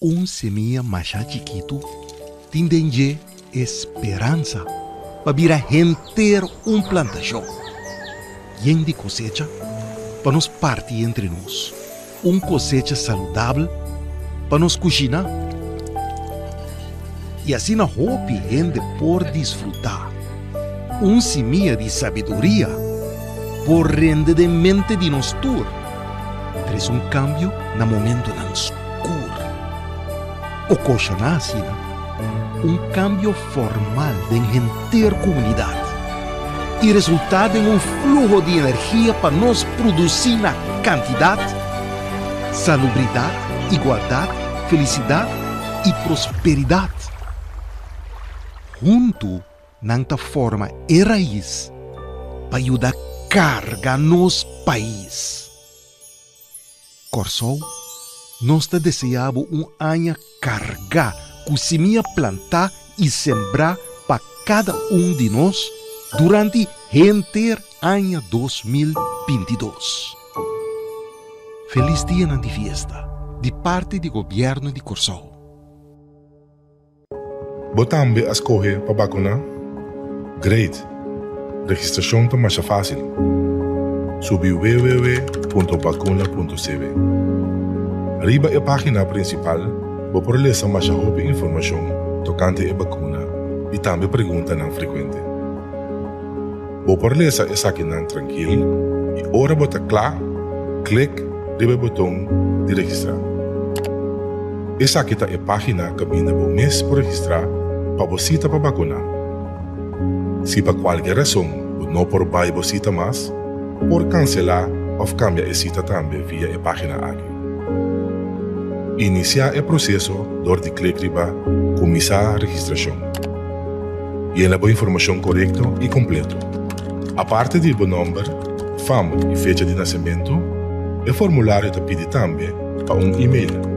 un semilla más chiquito, tindenge esperanza para virar renter um plantação. De cosecha para nos partir entre nós. Um cosecha saudável para nos cozinhar. E assim na roupa rende por desfrutar. Um semilla de sabedoria por rende de mente de tur. Traz um cambio no momento na escuro. O coxa nasce, um cambio formal de entender comunidade e resultado em um fluxo de energia para nós produzir na quantidade, salubridade, igualdade, felicidade e prosperidade. Junto, nesta forma e raiz para ajudar carga nosso país. Corsol, nós te desejamos um ano cargar, com semia plantar e sembrar para cada um de nós durante Renter ano 2022. Feliz dia na fiesta, de parte do governo de Corsol. Botambe a escolher para vacuna? Great! Registração está mais fácil. Subi www.vacuna.cv. Arriba a página principal, vou por ler mais informação tocante a vacuna e também pergunta não frequente. Vou por ler essa aqui não tranquilo e ora bota claro, clique no botão de registrar. Essa aqui está a página que vinda o mês para registrar para você para vacuna. Se por qualquer razão não por vai você mais, por cancelar ou cambiar a cita também via a página aqui. Iniciar o processo door de clique riba começar a registração. E ela boa informação correta e completa. A parte do bom número, fama e fecha de nascimento, o formulário te pede também para um e-mail.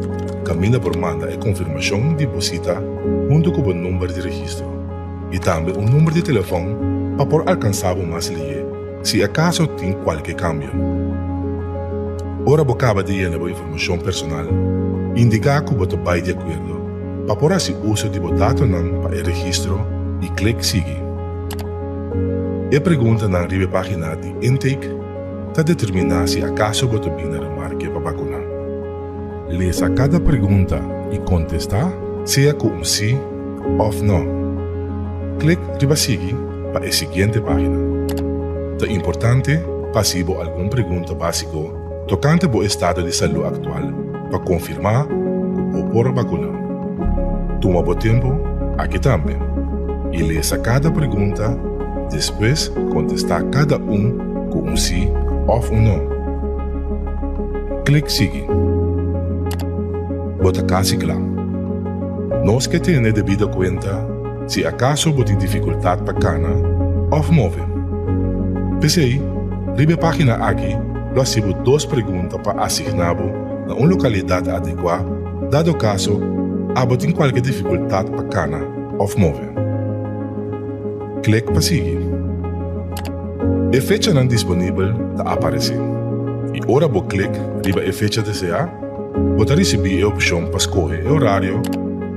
Por manda a confirmação de visita junto com o número de registro. E também um número de telefone para por alcançar o mais ligue, se acaso tem qualquer cambio. Ora bocaba de llenar a informação personal, indicar que você vai de acordo, para por assim uso de botato não para o registro e clique seguir. E pergunta na ribe página de intake para determinar se acaso você vai na marca para vacunar. Leia cada pergunta e contestar, seja com um sim ou não. Clique riba seguir para a seguinte página. É importante passivo alguma pergunta básica tocante o estado de saúde atual para confirmar o por vacunar. Toma o tempo aqui também e leia cada pergunta, depois contestar cada um com um sim ou um não. Clique seguir. Bota casi claro. Nós que temos devida conta se acaso você tem dificuldade para cana ou mover. Pese aí, ribe página aqui, lo hacemos duas perguntas para assignar na uma localidade adequada, dado caso, abo tem qualquer dificuldade para cana ou mover. Clique para seguir. A fecha não disponível está aparecendo. E ora vou clique riba a fecha desejada, você receber a opção para escolher o horário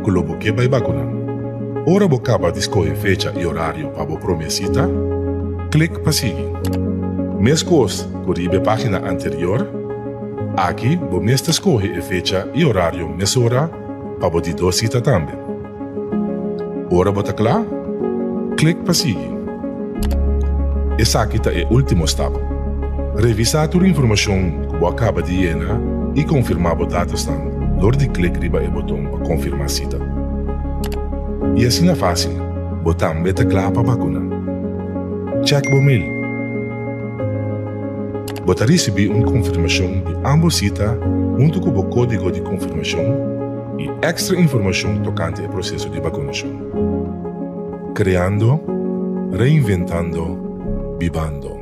que o que vai vacunar. Ora vou acabar de escolher fecha e horário para a promessita, clique para seguir. Coisa que a página anterior, aqui você escolhe a fecha e horário hora para você dar cita também. Ora você claro? Clique para seguir. Essa aqui é o último step. Revisar a informação que acaba de llenar e confirmar os dados estão. Door de clique riba o botão para confirmar a cita. E assim é fácil. Botão beta claro para vacunar. Check o mail. Você receber uma confirmação de ambos cita junto com o código de confirmação e extra informação tocante ao processo de vacunação. Criando, reinventando, vivando.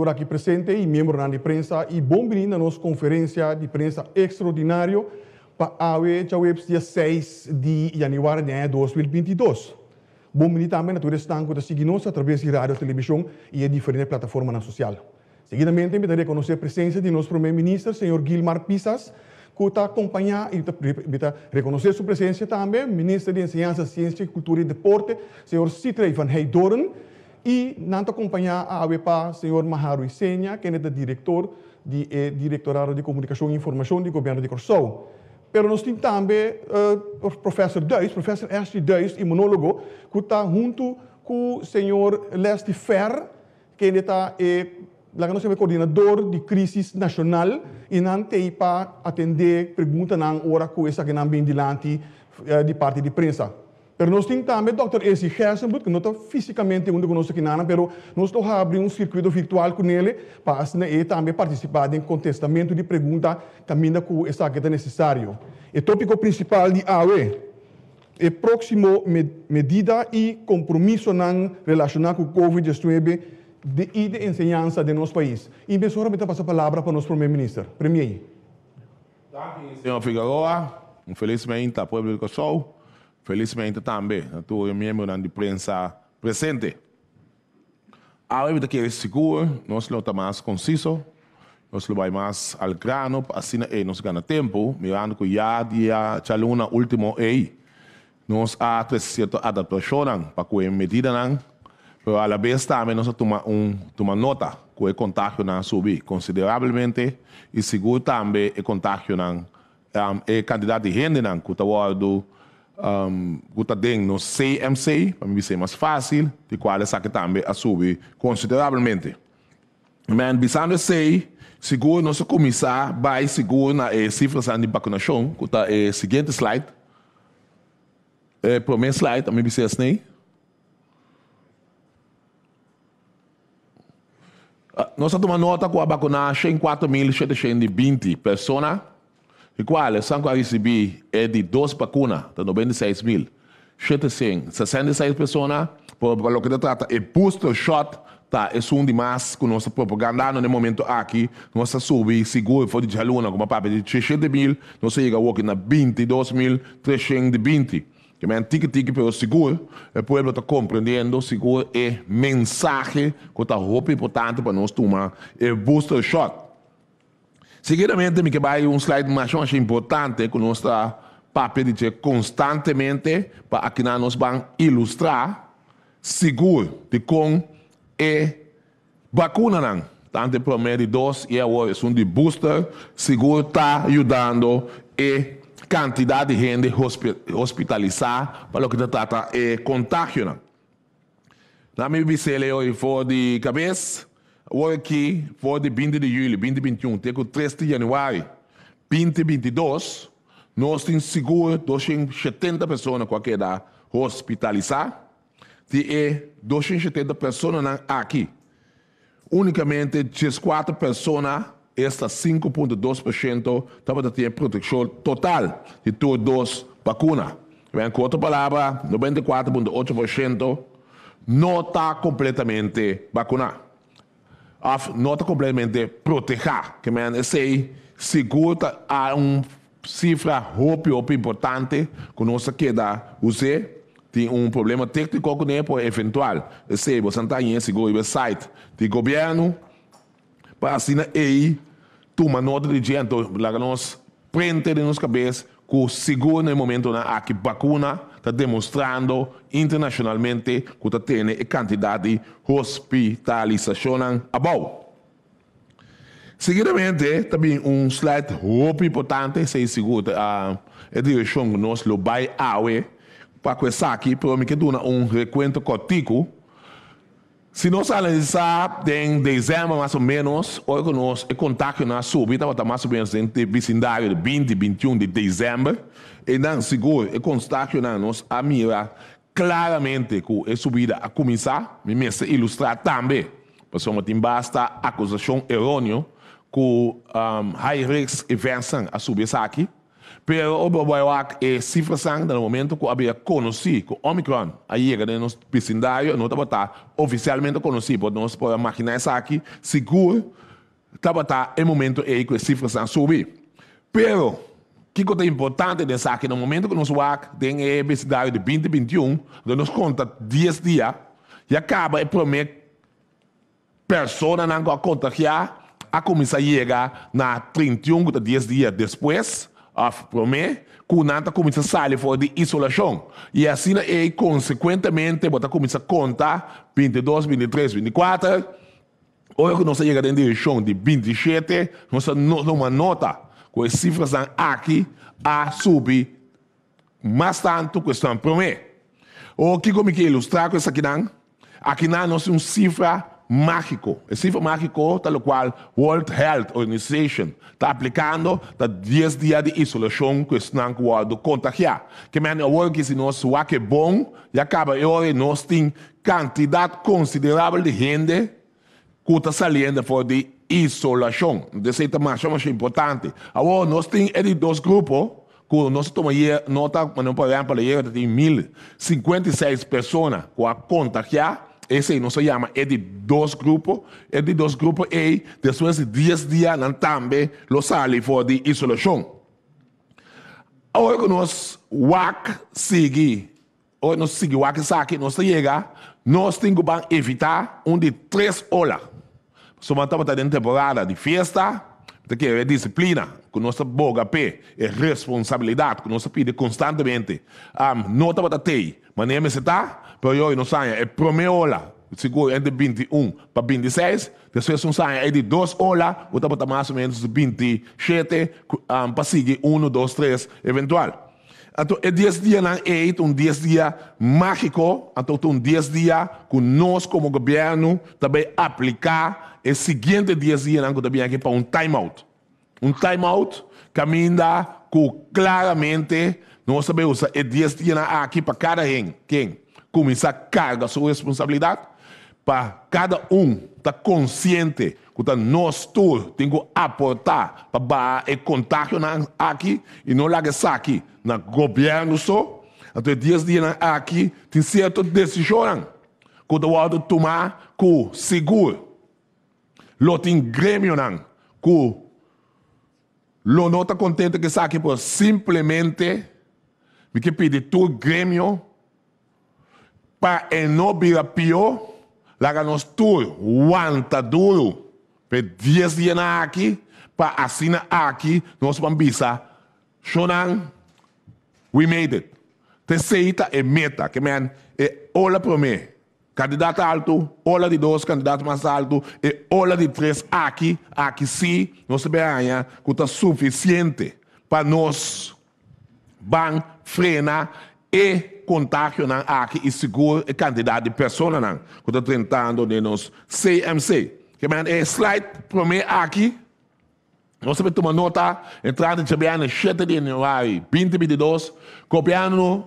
Natura aqui presente e membro da imprensa e bom vindo na nossa conferência de imprensa extraordinário para a web dia 6 de janeiro de 2022. Bom vindo também na estão com seguir-nos através de rádio, televisão e diferentes plataformas sociais. Seguidamente, me reconhecer a presença de nosso primeiro-ministro, senhor Gilmar Pisas, que está acompanhar e reconhecer sua presença também, ministro de Enseñança, Ciência, Cultura e Deporte, senhor Citrey van Heidoren, e não acompanhar a ABPA, senhor Maharu Isenha, que é o diretor do eh, de Comunicação e Informação do Governo de Corsou. Pero nós temos também uh, o professor Deus, professor Ashley Deus, imunólogo, que está junto com o senhor Leslie Fer, que está eh, lá nós coordenador de crise nacional e não tem para atender perguntas na hora que essa que não vem diante uh, de parte de imprensa. Pero nós também o Dr. Esi Hersenbut, que não está fisicamente onde conosco aqui, mas nós estamos abrindo um circuito virtual com ele para ele também participar em contestamento de perguntas caminho com essa que necessário. O tópico principal de AUE é próximo medida e compromisso relacionado com o Covid-19 de, e de ensinança de nosso país. E, professora, me passa a palavra para o nosso primeiro-ministro. Premier. Senhor Figueroa, um felizmente a do Sol. Felizmente também, estou membro da imprensa presente. A hora que é seguro, nós não estamos mais conciso, nós vamos mais ao grano, assim é, nós ganhamos tempo, mirando que já dia chaluna último aí, nós há certa adaptação para que medida mas a la vez também nós toma um toma nota que o contágio não subir consideravelmente e seguro também o contágio não um, é candidato de gente que está um, guta den no CMC, para mim ser mais fácil, de qual essa que também a subir consideravelmente. Mas, bisando sei, seguro nosso começar, vai seguro na eh, cifras de vacinação, que eh, seguinte slide. Eh, primeiro slide, a mim ser assim. Nós tomamos nota com a vacinação em 4.720 pessoas e qual São Paulo recebi é de duas vacunas, de 96 mil. 66 pessoas, por o que trata, é booster shot, tá, é um de mais com nossa propaganda no momento aqui, nossa subir seguro, foi de aluna, como papo de 60 mil, nós chega aqui na 22 mil, 320. Que me tique tique pelo seguro, o povo está compreendendo, seguro é mensagem que está muito importante para nós tomar, é booster shot. Seguidamente, me que vai um slide mais importante que nós para pedir constantemente para que nós vamos ilustrar seguro de com é vacuna não. Tanto o primeiro dose e agora é um de booster, seguro está ajudando e quantidade de gente hospitalizada para o que trata é contágio não. Na minha bicicleta foi de cabeça, aqui, foi de 20 de julho, 2021, até o 3 de janeiro 2022, nós temos seguro 270 pessoas qualquer idade hospitalizadas e 270 pessoas aqui. Unicamente 14 pessoas, esta 5,2% estava ter proteção total de todas as vacinas. Em outra palavra, 94,8% não está completamente of nota completamente proteger, que men sei segura a uma cifra roupa roupa importante que nós queda usar tem um problema técnico que é por eventual. Sei, você está em seguro o site do governo para assim aí toma nota de gente lá nós prende de nossa cabeça que seguro no momento na aqui vacuna está demonstrando internacionalmente que está tendo a quantidade de hospitalização. Above. Seguidamente, também um slide muito importante, se segura a, direção que nós vai awe. Para que aqui, para que duna um recuento cortico. Se nós analisar em dezembro, mais ou menos, hoje nós, o contágio na subida, está mais ou menos em vicindário de 20, 21 de dezembro, e não seguro, o contágio na nós a mira claramente que a subida a começar, me messa ilustrar também, porque tem basta acusação errônea que um, high risk events a subir aqui, Pero o Boboiwak e cifra sang no momento que havia conhecido que Omicron aí chega no nosso vecindário, não estava oficialmente conhecido, nós podemos imaginar isso aqui, seguro, estava tá em momento aí que a cifra sang subir. Pero, que coisa importante nessa aqui, no momento que nós WAC tem o vecindário de 2021, onde nos conta 10 dias, e acaba e promete pessoa não contagiar, a começar a chegar na 31 de 10 dias depois, of promê, kunanta começa a sair fora de isolação. E assim, e consequentemente, bota começa a contar 22, 23, 24. Hoje que nós chegamos em direção de 27, nós temos uma nota com as cifras aqui a subir mais tanto que estão promê. O que como que ilustrar com isso aqui não? Aqui não nós temos cifra mágico. El cifra mágico, tal cual World Health Organization está aplicando está 10 dias de isolação que estão com contagiar. Que man, o que se nós que bom, e acaba hoje nós temos quantidade considerável de gente que está saindo fora de isolação. Dessa é mais, mais importante. Agora nós temos dois grupos que nós tomamos nota, mas não podemos falar, tem 1.056 pessoas que contagiar esse não se chama, é de dois grupos, é de dois grupos e depois de 10 dias também lo sale fora de isolação. Agora que nós WAC sigue, hoje nós sigue WAC aqui, nós chega, nós temos que evitar um de três horas. Somente estamos em temporada de festa, que é disciplina, que nossa boga pé, é responsabilidade, que nós pede constantemente. Um, não estamos ter, mas nem me está, pero hoje não sai, é promeola, seguro entre 21 para 26, depois não sai, é de 2 horas, ou estamos mais ou menos 27, um, para seguir 1, 2, 3, eventual. Então, é 10 dias não é um 10 dias mágico, então um 10 dias que nós como governo também aplicar e seguinte 10 dias não também aqui para um time out. Um time out caminha com claramente nós sabemos usar é 10 dias aqui para cada um, quem começar a carga sua responsabilidade para cada um estar consciente tá nós todos temos que aportar para o contágio aqui e não largar aqui no governo só. Então, dias dias aqui tem certas decisões que o tomar com seguro. Lo tem grêmio que não está contente que está aqui por simplesmente me que pedir todo grêmio para não virar pior Laga nos tur, wanta duro. Pe 10 dias aqui, pa assina aqui, nós vamos bisa. Shonan, we made it. Terceira é meta, que man, é ola para mim. Candidato alto, ola de dois candidatos mais alto, e ola de três aqui, aqui sim, nós sabemos que está suficiente para nós ban frenar e contágio aqui e seguro a quantidade de pessoas que está tentando de nos CMC. Que é slide para mim aqui. Nós temos tomar nota, entrando de Jabiana 7 de janeiro 2022, copiando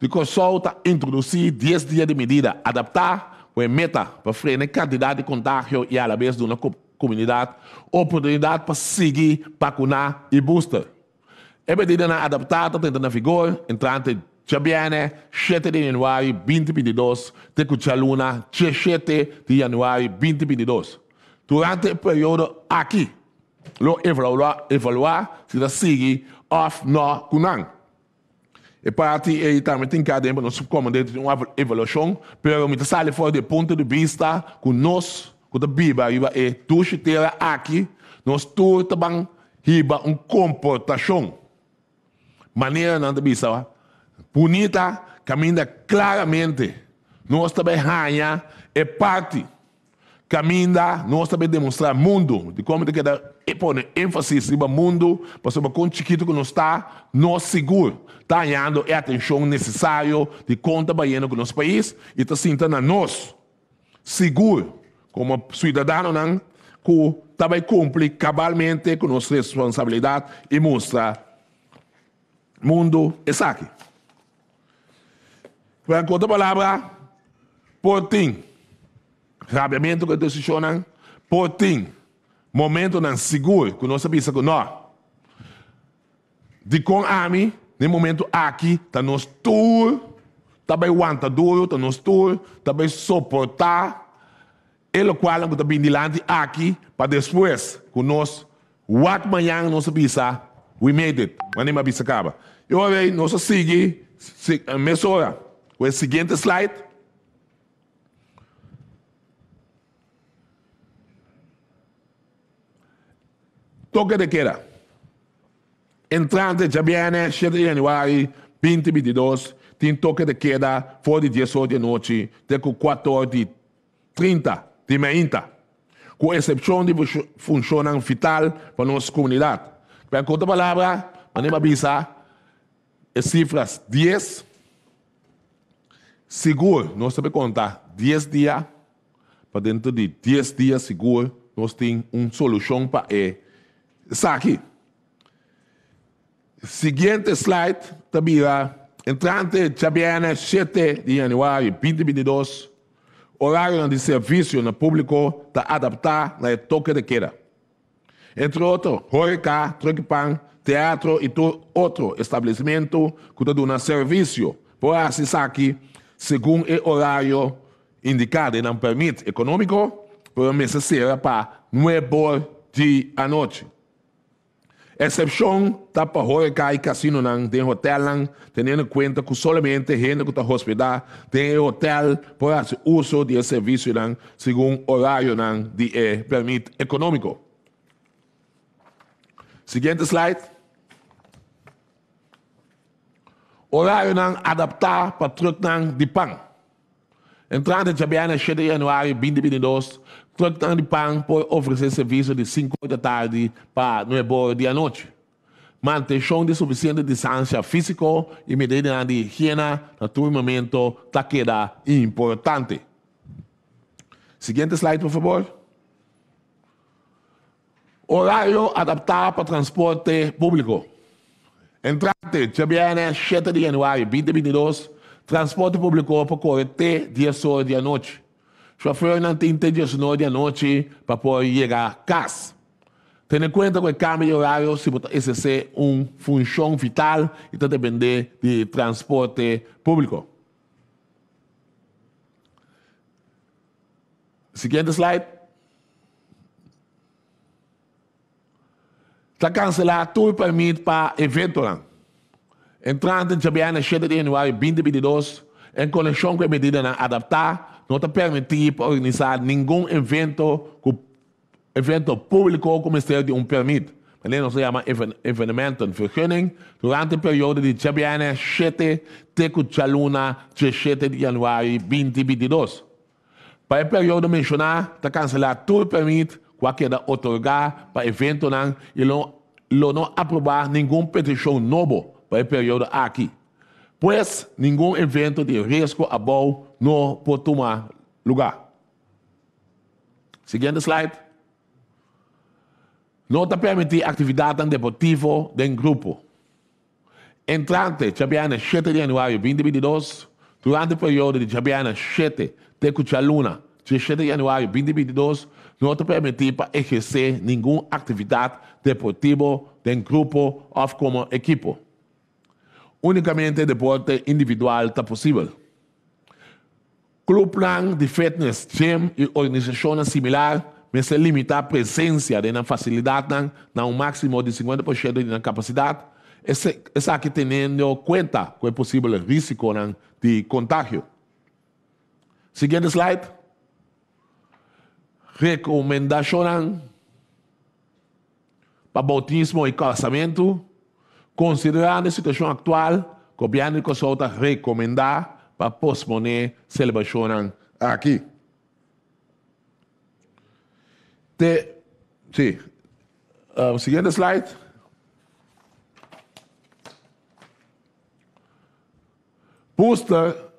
de consulta, introduzir 10 dias de medida, adaptar o meta para frear a quantidade de contágio e a vez de uma comunidade, oportunidade para seguir, vacunar e booster. É medida adaptada, tentando vigor, entrando ci viene 7 di januari 2022, te c'è luna, c'è 7 di januari 2022. Durante il periodo aqui, lo evaluar, evaluar se da sigue off no kunang. E parte e também tem que ter nosso comandante uma avaliação, pero me sai fora do ponto de vista que nós, que a Bíblia é tu ter aqui, nós tu também riba um comportação. Maneira não de bisa, bonita, caminha claramente. Nós também ganha é parte. Caminha, nós também demonstrar mundo, de como tem que dar, pôr ênfase no mundo, para saber quão chiquito que nós está, nós seguro, está ganhando a atenção necessária de conta baiana com nosso país e está sentindo a nós. Seguro, como cidadão, não, que também cumpre cabalmente com nossa responsabilidade e mostra mundo. É aqui. Para outra palavra, portim. Rabiamento que decisionan, portim. Momento não seguro, que nós sabemos que não. de com ami, no momento aqui, tá nos tour, também aguenta duro, tá nos tour, também suportar, ele qual que tá bem dilante aqui, para depois, com nós, what manhã nós bisa, we made it, mas nem bisa acaba. E agora, nós seguir, mesora, o seguinte slide, toque de queda. Entrante já viene 7 de januário 2022, tem toque de queda fora de 10 horas noite, até com 4 horas de 30 de manhã, com exceção de funcionam vital para nossa comunidade. Para outra palavra, vamos avisar, as cifras 10, seguro, nós sabemos contar 10 dias, para dentro de 10 dias seguro, nós temos uma solução para isso aqui. Seguinte slide, tabira. Entrante Chabiana 7 de januário 2022. Horário de serviço no público está adaptado na toque de queda. Entre outros, Horeca, Truquepan, teatro e outro estabelecimento que dá serviço por acessar aqui, segundo o horário indicado e não permite econômico, por necessário para 9 horas de noite. Exceção está para horeca e casino não hotel não, tendo em conta que somente gente que está hospedado tem hotel para uso de serviço não, segundo horário não de eh, permite econômico. Seguinte slide. Horário não adaptar para não de pão. Entrando de 7 de januário 2022, Truck de Pan pode oferecer serviço de 5 da tarde para 9 horas da noite. Manutenção de suficiente distância física e medida de higiene no turmamento queda importante. Seguinte slide, por favor. Horário adaptado para transporte público. Entrante, viene 7 de januário 2022, transporte público para correr 10 horas da noite. Chauffeur não tem intenção de noite para poder chegar a casa. Tendo em conta que o câmbio de horário se pode exercer uma função vital e está depender de transporte público. Seguinte slide. Está cancelado todo o permito para evento. Entrando em Jabiana 7 de janeiro 2022, em conexão com a medida adaptada, não está permitido para organizar nenhum evento, evento público como este de um permito. Alleen não se chama evenementenvergunning durante o período de Jabiane 7 Teco Chaluna 17 de januário 2022. Para o período mencionado, está cancelado todo o permito que queda otorgar para evento não, e não, não aprovar nenhuma petição nova para o período aqui pois nenhum evento de risco a bom não pode tomar lugar. Seguinte slide. Está permitir atividade deportiva em grupo. Entrante, Chabiana 7 de janeiro 2022, durante o período de Chabiana 7 de Cuchaluna, 7 de janeiro 2022, não está permitir para exercer nenhuma atividade deportiva em grupo ou como equipo unicamente deporte individual está possível. Club plan de fitness, gym e organizações similares mas se limita a presença uma facilidade na um máximo de 50% de capacidade, essa aqui tendo conta com o possível risco de contágio. Seguinte slide. Recomendação para bautismo e casamento Considerando a situação atual, governo de Kosovo recomendar para posponer a celebração aqui. Te, sim. Uh, seguinte slide. Pusta,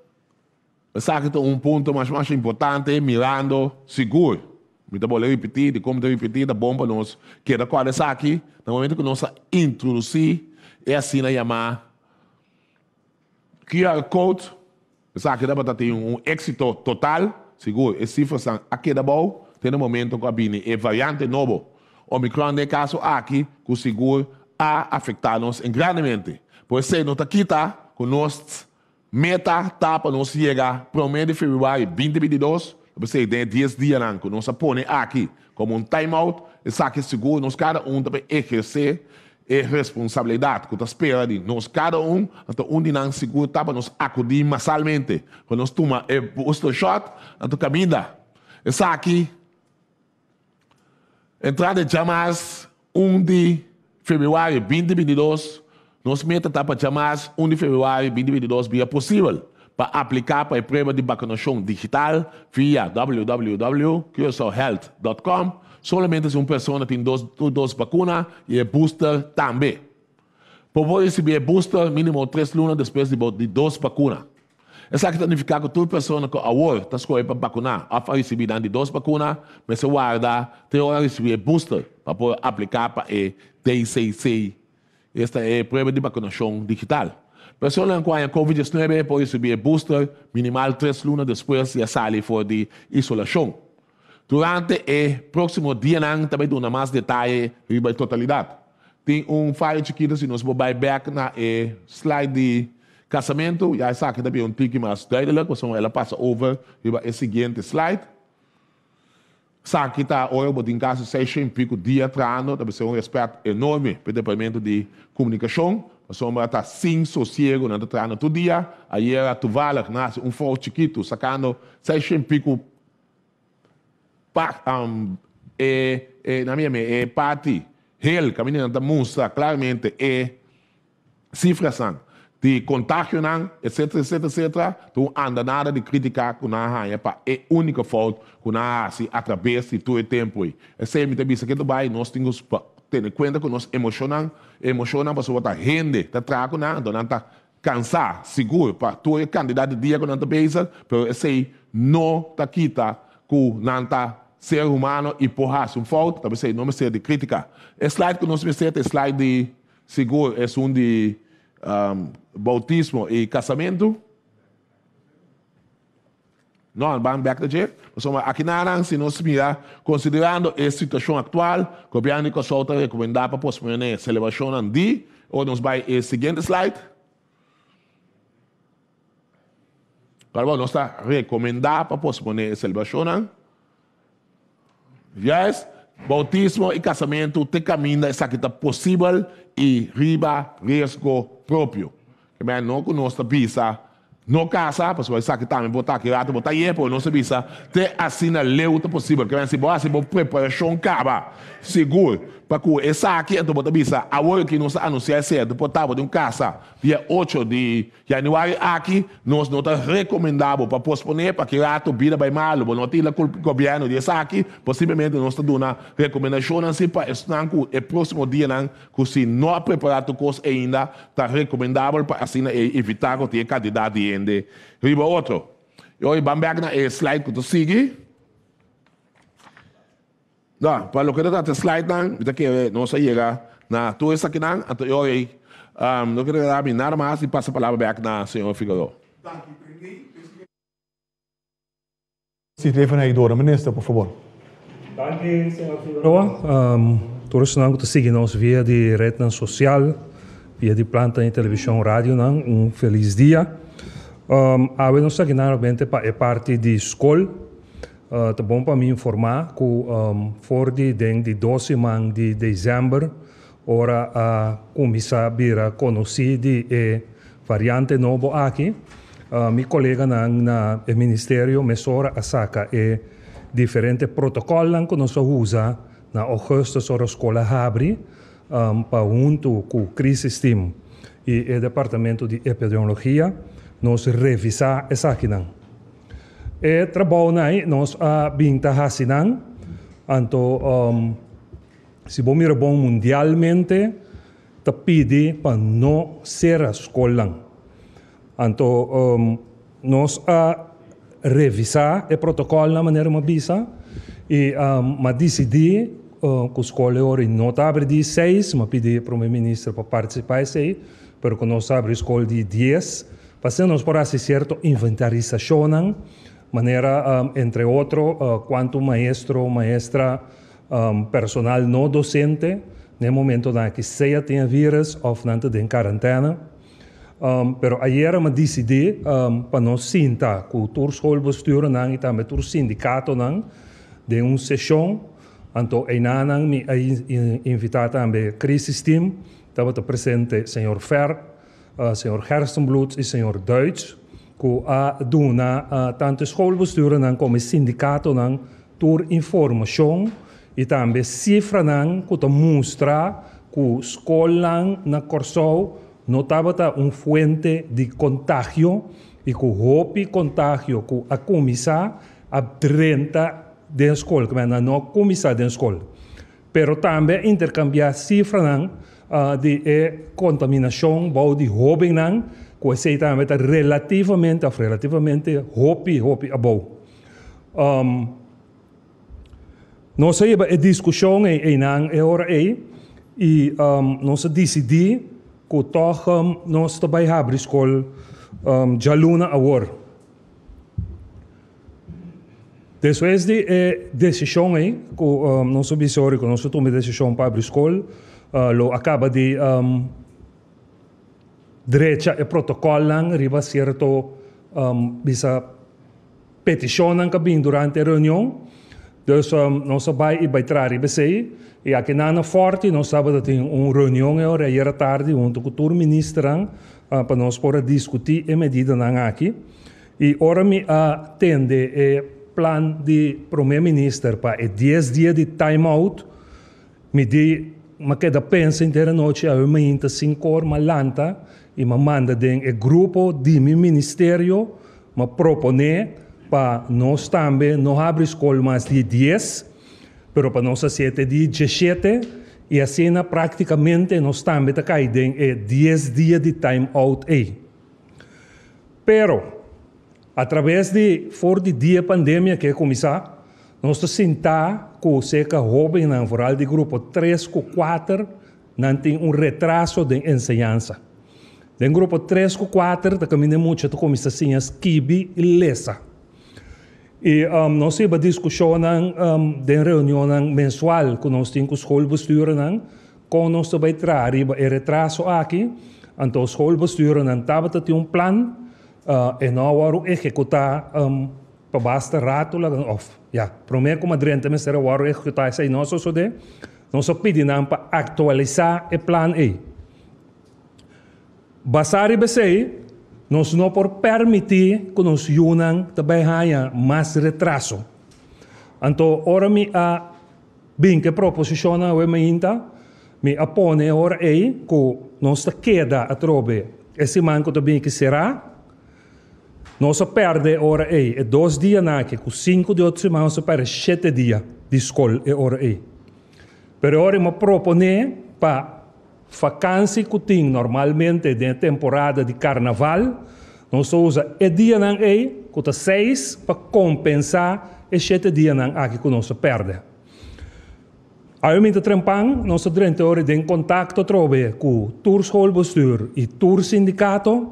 sabe um ponto mais, mais importante, mirando seguro. Me vou repetir, de como repetir, da bomba nós, que da qual essa aqui, no momento que nós introduzir é assim na chamar QR Code, sabe que dá para ter um êxito total, seguro, e cifras aqui da bom, tem um momento que a Bini é variante novo. Omicron, de caso aqui, com seguro, a afetar-nos grandemente. Por isso, aqui está com nós meta tá para chegar para o mês de fevereiro 2022, você tem 10 dias não, que nós põe aqui como um timeout, e saque seguro, nós cada um também exercer a responsabilidade que esperando de nós cada um, então um de nós seguro para nós acudir massalmente, quando nós toma o booster shot, então caminha. Essa aqui, entrada de mais 1 de fevereiro 2022, nós meta tá para mais 1 de fevereiro 2022 via possível para aplicar para a prova de vacinação digital via www.cursorhealth.com. Somente se uma pessoa tem duas, duas vacinas e é booster também. Para poder receber booster, mínimo três lunas depois de, de duas vacinas. Isso aqui significa que toda pessoa que agora está escolhendo para vacinar, a receber de duas vacinas, mas se guarda, tem hora receber booster para poder aplicar para a DCC esta é a prova de vacinação digital. Pessoas com a Covid-19 podem receber booster minimal três lunas depois de sair fora de isolação. Durante o próximo dia, também dou mais detalhes sobre a totalidade. Tem um file chiquito, se nós vamos back na slide de casamento, já sabe também um tique mais duidelijk, ela passa over para o seguinte slide. Sabe que está hoje, em caso, seis e pico dia atrás, deve ser um respeito enorme para o departamento de comunicação. A sombra está sem sossego, não está todo dia. Aí era Tuvala, que nasce um fogo chiquito, sacando seis e pico um, e, e, na minha é parte, ele, caminhando da mostra claramente, é cifras de contágio, etc, etc, etc. Então, anda nada de criticar a raia, é a única falta que a se através de todo o tempo. É sempre que isso que vai, nós temos que ter em conta que nós emocionamos, emocionamos para a gente, está trago, não, então está cansar, seguro, para todo candidato de dia que não está pensa, mas esse não está aqui, tá, que não está ser humano e porra, um falta, talvez não me seja de crítica. O slide que nós me é slide de seguro, é um de um, bautismo e casamento. Não, vamos back to jail. Aqui na se nós mira, considerando a situação atual, o governo que solta recomendar para posponer a celebração de, ou nos vai o seguinte slide. Para nós está recomendar para posponer a celebração. Yes, bautismo e casamento te caminha essa que está possível e riba risco próprio. Que bem, não conosco pisa no casa, você sabe que também botar aqui, botar aí, porque não se bisa, te assina leuta possível, que bem, se você preparação caba, seguro, para que essa aqui, então, botar bisa, a hora que nós anunciar certo, portável de um casa, dia 8 de janeiro, aqui, nós não está recomendado para posponer, para que rato vida vai mal, não tem o governo de essa aqui, possivelmente nós está dando recomendação, assim, para o próximo dia, que se não preparado coisa ainda, está recomendável para assim, evitar que tenha candidato de ende. Riba outro. Eu vamos ver na slide que tu sigue. Não, para o que está na slide, não, kita que não se chega na tua essa aqui, não, então eu um, não quero dar nada mais e passa a palavra back na senhor Figueiredo. Se even naar Idora, minister, por favor. Dank senhor Figueiredo. Um, todos nós que seguimos via de rede social, via de planta em televisão, rádio, não, um feliz dia. Um, a we nos aqui normalmente pa é parte de escola. Uh, tá bom para me informar que um, for de den de 12 man de dezembro, ora a começar a vir conhecer e variante novo aqui. Uh, meu colega na, na ministério me sora a saca e diferente protocolo que nós usa na augusto sobre escola abre um, para junto com o crise team e o departamento de epidemiologia nós revisar essa aqui não. E trabalho nai nós a binta hasinan anto um, se bom mira bom mundialmente te pede para não ser a escola. Anto um, nós a revisar o protocolo na maneira uma bisa e um, ma decidir uh, que a escola ora não abre de seis, ma pedir para o ministro para participar sei, pero que nós abre a escola de 10 Fazemos por assim certo inventarização, maneira, um, entre outros, uh, quanto maestro, maestra, um, personal não docente, no momento na que seja tem vírus ou não tem quarentena. Um, pero ayer me decidi um, para nós sinta que o tour bestuur nang e também o sindicato de uma sessão então nang me invitar também crisis team estava presente senhor Fer, uh, senhor Herstenbloed e senhor Duits que a duna uh, tanto schoolbestuur nang como sindicato nang tour informação e também cifra nang que mostra que escola na Corsou notava uma fuente de contágio e que o hopi contágio que a comissar a 30 de escola, que não comissar de escola. Pero também intercambiar cifra uh, ah, de e contaminação, bom de hopi nang, que se também relativamente, relativamente hopi, hopi abo. Um, nós aí a discussão em em nang é hora aí e um, nós decidir ku toham nos tabay habri skol um, jaluna awor. Después de eh, decisión aí, ku um, nosso bisori, ku nosso tome decisão para abrir escola, uh, lo acaba de um, direita e protocolo lang, riba certo um, bisa petição lang kabing durante a reunião, dus um, nós vai e vai trari besei, E aqui na forte, nós sábado tem uma reunião agora, ayer à tarde, junto com o ministro, uh, para nós poder discutir a medida na aqui. E ora me atende o plan de primeiro-ministro para 10 dias de time-out, me di, ma queda pensa inteira noite, a uma inta 5 horas, ma e ma manda den o grupo de meu ministério, ma propone para nós também, não abrir escola mais de 10, Pero para nossa sete de 17 e assim praticamente nós a cair em 10 dias de time out. Pero, através de for de dia pandemia que começar, nós sentar com seca jovem na foral de grupo 3 com 4 não tem um retraso de ensinança. De grupo 3 com 4, da caminho muito, tu começa assim, as kibi e lesa. E um, nós temos discussão um, de reunião mensual com nós temos schoolbestuur com nós também trazer o retraso aqui. Então, o schoolbestuur não estava ter um plano uh, e não vamos executar um, para basta rato off. Ja, primeiro como adrente mas será vamos executar isso aí nós só de nós pedimos para atualizar o plano aí. Basari besei nós não por permitir que nos unam também haja mais retraso. Então, ora me a bem que proposiciona o ainda, me apone ora aí que nós queda a trobe esse manco também que será nós perde ora aí e dois dias na que com cinco de outros semanas perde sete dias de escola e ora aí. Pero ora me propone para vacância que tem normalmente na temporada de carnaval, nós usa o dia não é, que seis para compensar e sete dias não que nós perde. Aí me trampang, nós hora em contato trobe com o tour schoolbestuur e tour sindicato,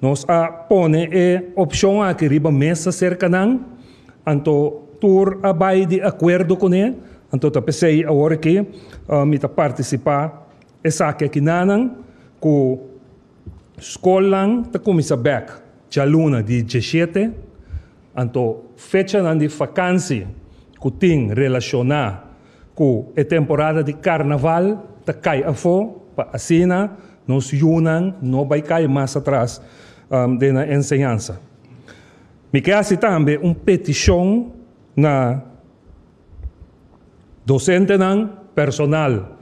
nós a pone e opção aqui riba mesa cerca não, anto tour a vai de acordo com ele, anto pensei agora que uh, me participar essa que nanang ku skolang ta kumisa back luna di 17 anto fecha nan di vakansi ku ting relaciona ku e temporada di carnaval ta kai afo pa asina nos yunang no vai kai mais atrás um, de na enseñanza. Me queda também um petição na docente nan personal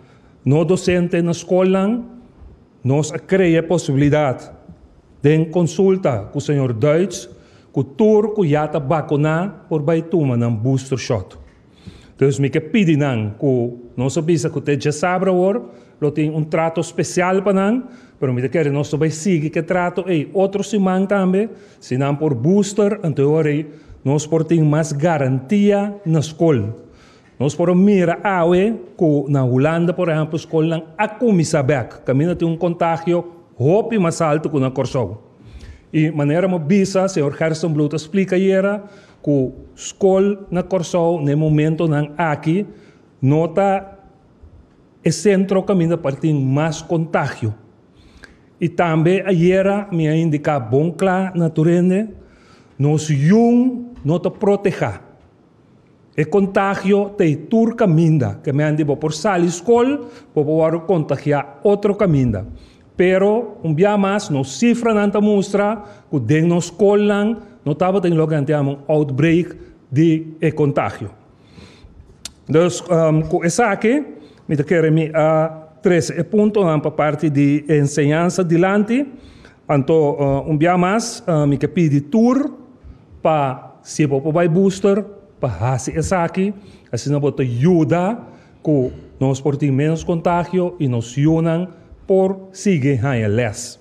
no docente na escola nos cria possibilidade de consulta com o senhor Deutsch, com o tour que já está vacinar por baituma na booster shot. Então, me que não, que não sabia que já sabe agora, lo tem um trato especial para não, mas me quer nós também seguir que trato e outro semana também, se não por booster, então nós por ter mais garantia na escola. Nós podemos mirar a que na Holanda, por exemplo, escola a comisabek, caminho tem um contágio hope mais alto que na Corsou. E maneira mo bisa, senhor Harrison Bluto explica era que escola na Corsou, no momento não aqui, nota o centro caminha para ter mais contágio. E também ayer me indica bom claro na Turene, nos jung não te proteger. E contágio te tur caminda, que me andi por sal escola, por poder contagiar outro caminda. Pero um dia mais, nos cifra não mostra que dentro nos escola não estava tendo logo um outbreak de e contágio. Dus um, com essa aqui, me quero me a três pontos para parte de ensinança dilante. Então, uh, um dia mais, uh, me que pedir tour para se para booster, para essa aqui, assim não pode ajudar com nós por ter menos contágio e nos unam por seguir a les.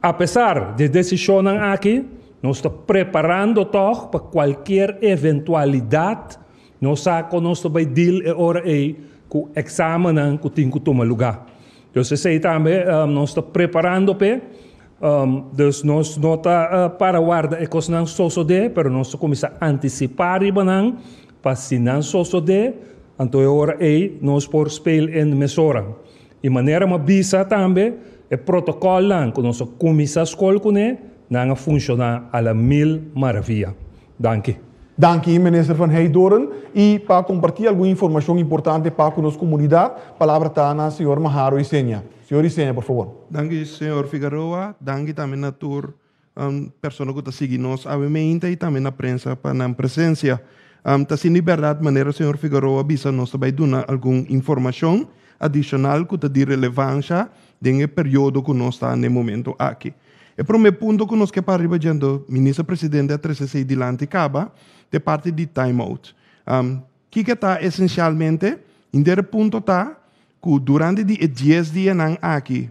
Apesar de decisão aqui, nós estamos preparando todo para qualquer eventualidade nós nós vai deal e ora com exame que tem que tomar lugar. Então, sei também, um, nós estamos preparando para um, dus nós está uh, para guardar e coisas não só de, mas nós começamos a antecipar e banang para se não só de, então agora aí nós por speel em mesora. E maneira uma bisa também é protocolo lang que nós começamos a escola com ele, não funciona a la mil maravilha. Danke. Danke, minister Van Heidoren. E para compartilhar alguma informação importante para a nossa comunidade, palavra está na senhor Maharo Isenia. Senhor Isenia, por favor. Danke, senhor Figueroa. Danke também na tur um, que está seguindo nós, obviamente, e também na prensa para na presença. Um, tá sim, verdade, maneira, senhor Figueroa, bisa nós também dar alguma informação adicional que está de relevância no período que nós está no momento aqui. E para o ponto que nós que para o ministro-presidente da 36 de acaba, de parte de timeout. Um, que está essencialmente, em der ponto está, que durante 10 dias aqui,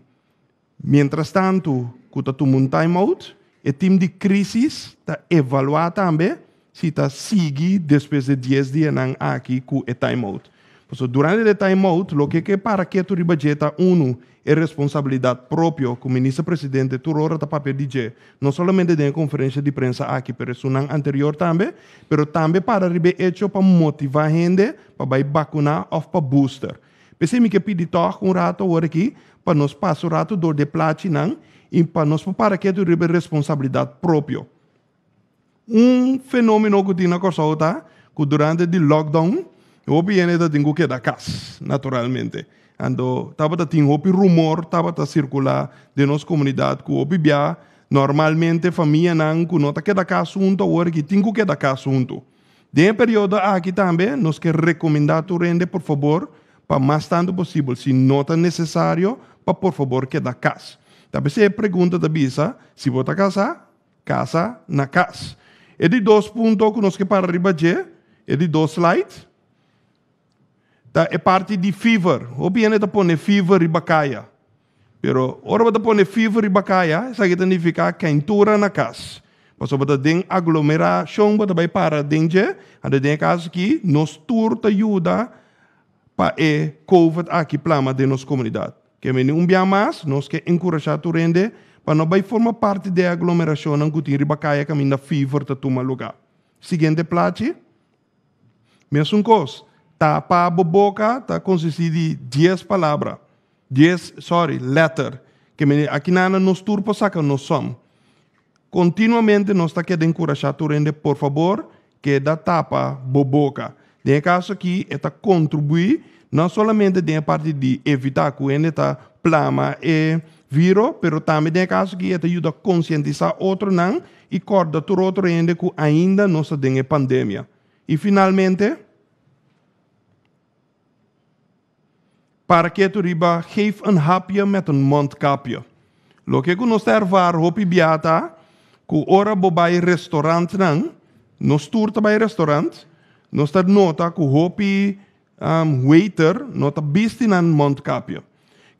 mientras tanto, que está tomando um timeout, o time de crise está evaluar também se está seguir depois de 10 dias aqui com o timeout. So, durante o timeout, o que que para que tu ribajeta uno é responsabilidade própria como ministro-presidente tu hora da papel DJ, não somente de conferência de prensa aqui, mas no anterior também, mas também para ribe hecho para motivar a gente para vacinar ou para booster. Pensei que pedi toque um rato agora aqui, para nós passar o rato dor de platina e para nós para que tu responsabilidade própria. Um fenômeno que tinha na que durante o lockdown, eu viene da tingo que da casa, naturalmente. Ando, tava da tingo opi rumor, tava da circular de nossa comunidade que opi bia, normalmente família não que nota que da casa junto, agora que tingo que da casa junto. De período aqui também, nós que recomendar tu rende, por favor, para mais tanto possível, se nota necessário, para por favor que da casa. Também se pergunta da bisa, se vota casa, casa na casa. E de dois pontos que nós que para arriba é de dois slides, tá, é parte de fever. O piano está pondo fever e bacaia. Pero, ora está pondo fever e bacaia, isso significa quentura na casa. Mas você tem aglomeração, você vai para dentro, ada tem caso que nos turta ajuda para e COVID aqui plama de nossa comunidade. Que me um dia mais, nós que encorajar tu rende, para não vai formar parte da aglomeração, não que tem ribacaia caminho da fever ta toma lugar. Seguinte plate, mesmo coisa tapa a boca está consistido de 10 palavras. 10, sorry, letter. Que me, aqui na nos turpo saca nós somos. Continuamente nós está querendo encorajar a por favor, que da tapa boca. De caso aqui, está contribuir não somente de parte de evitar que está plama e vírus, mas também de caso que está ajuda a conscientizar outro não e corda todo outro ainda que ainda não está em pandemia. E finalmente, para que tu riba geef een hapje met een mondkapje. Lo que nós ervar hopi biata, ku ora bo bij restaurant nang, nos toerta bij restaurant, nos ter nota ku hopi um, waiter, nota bisti nan mondkapje.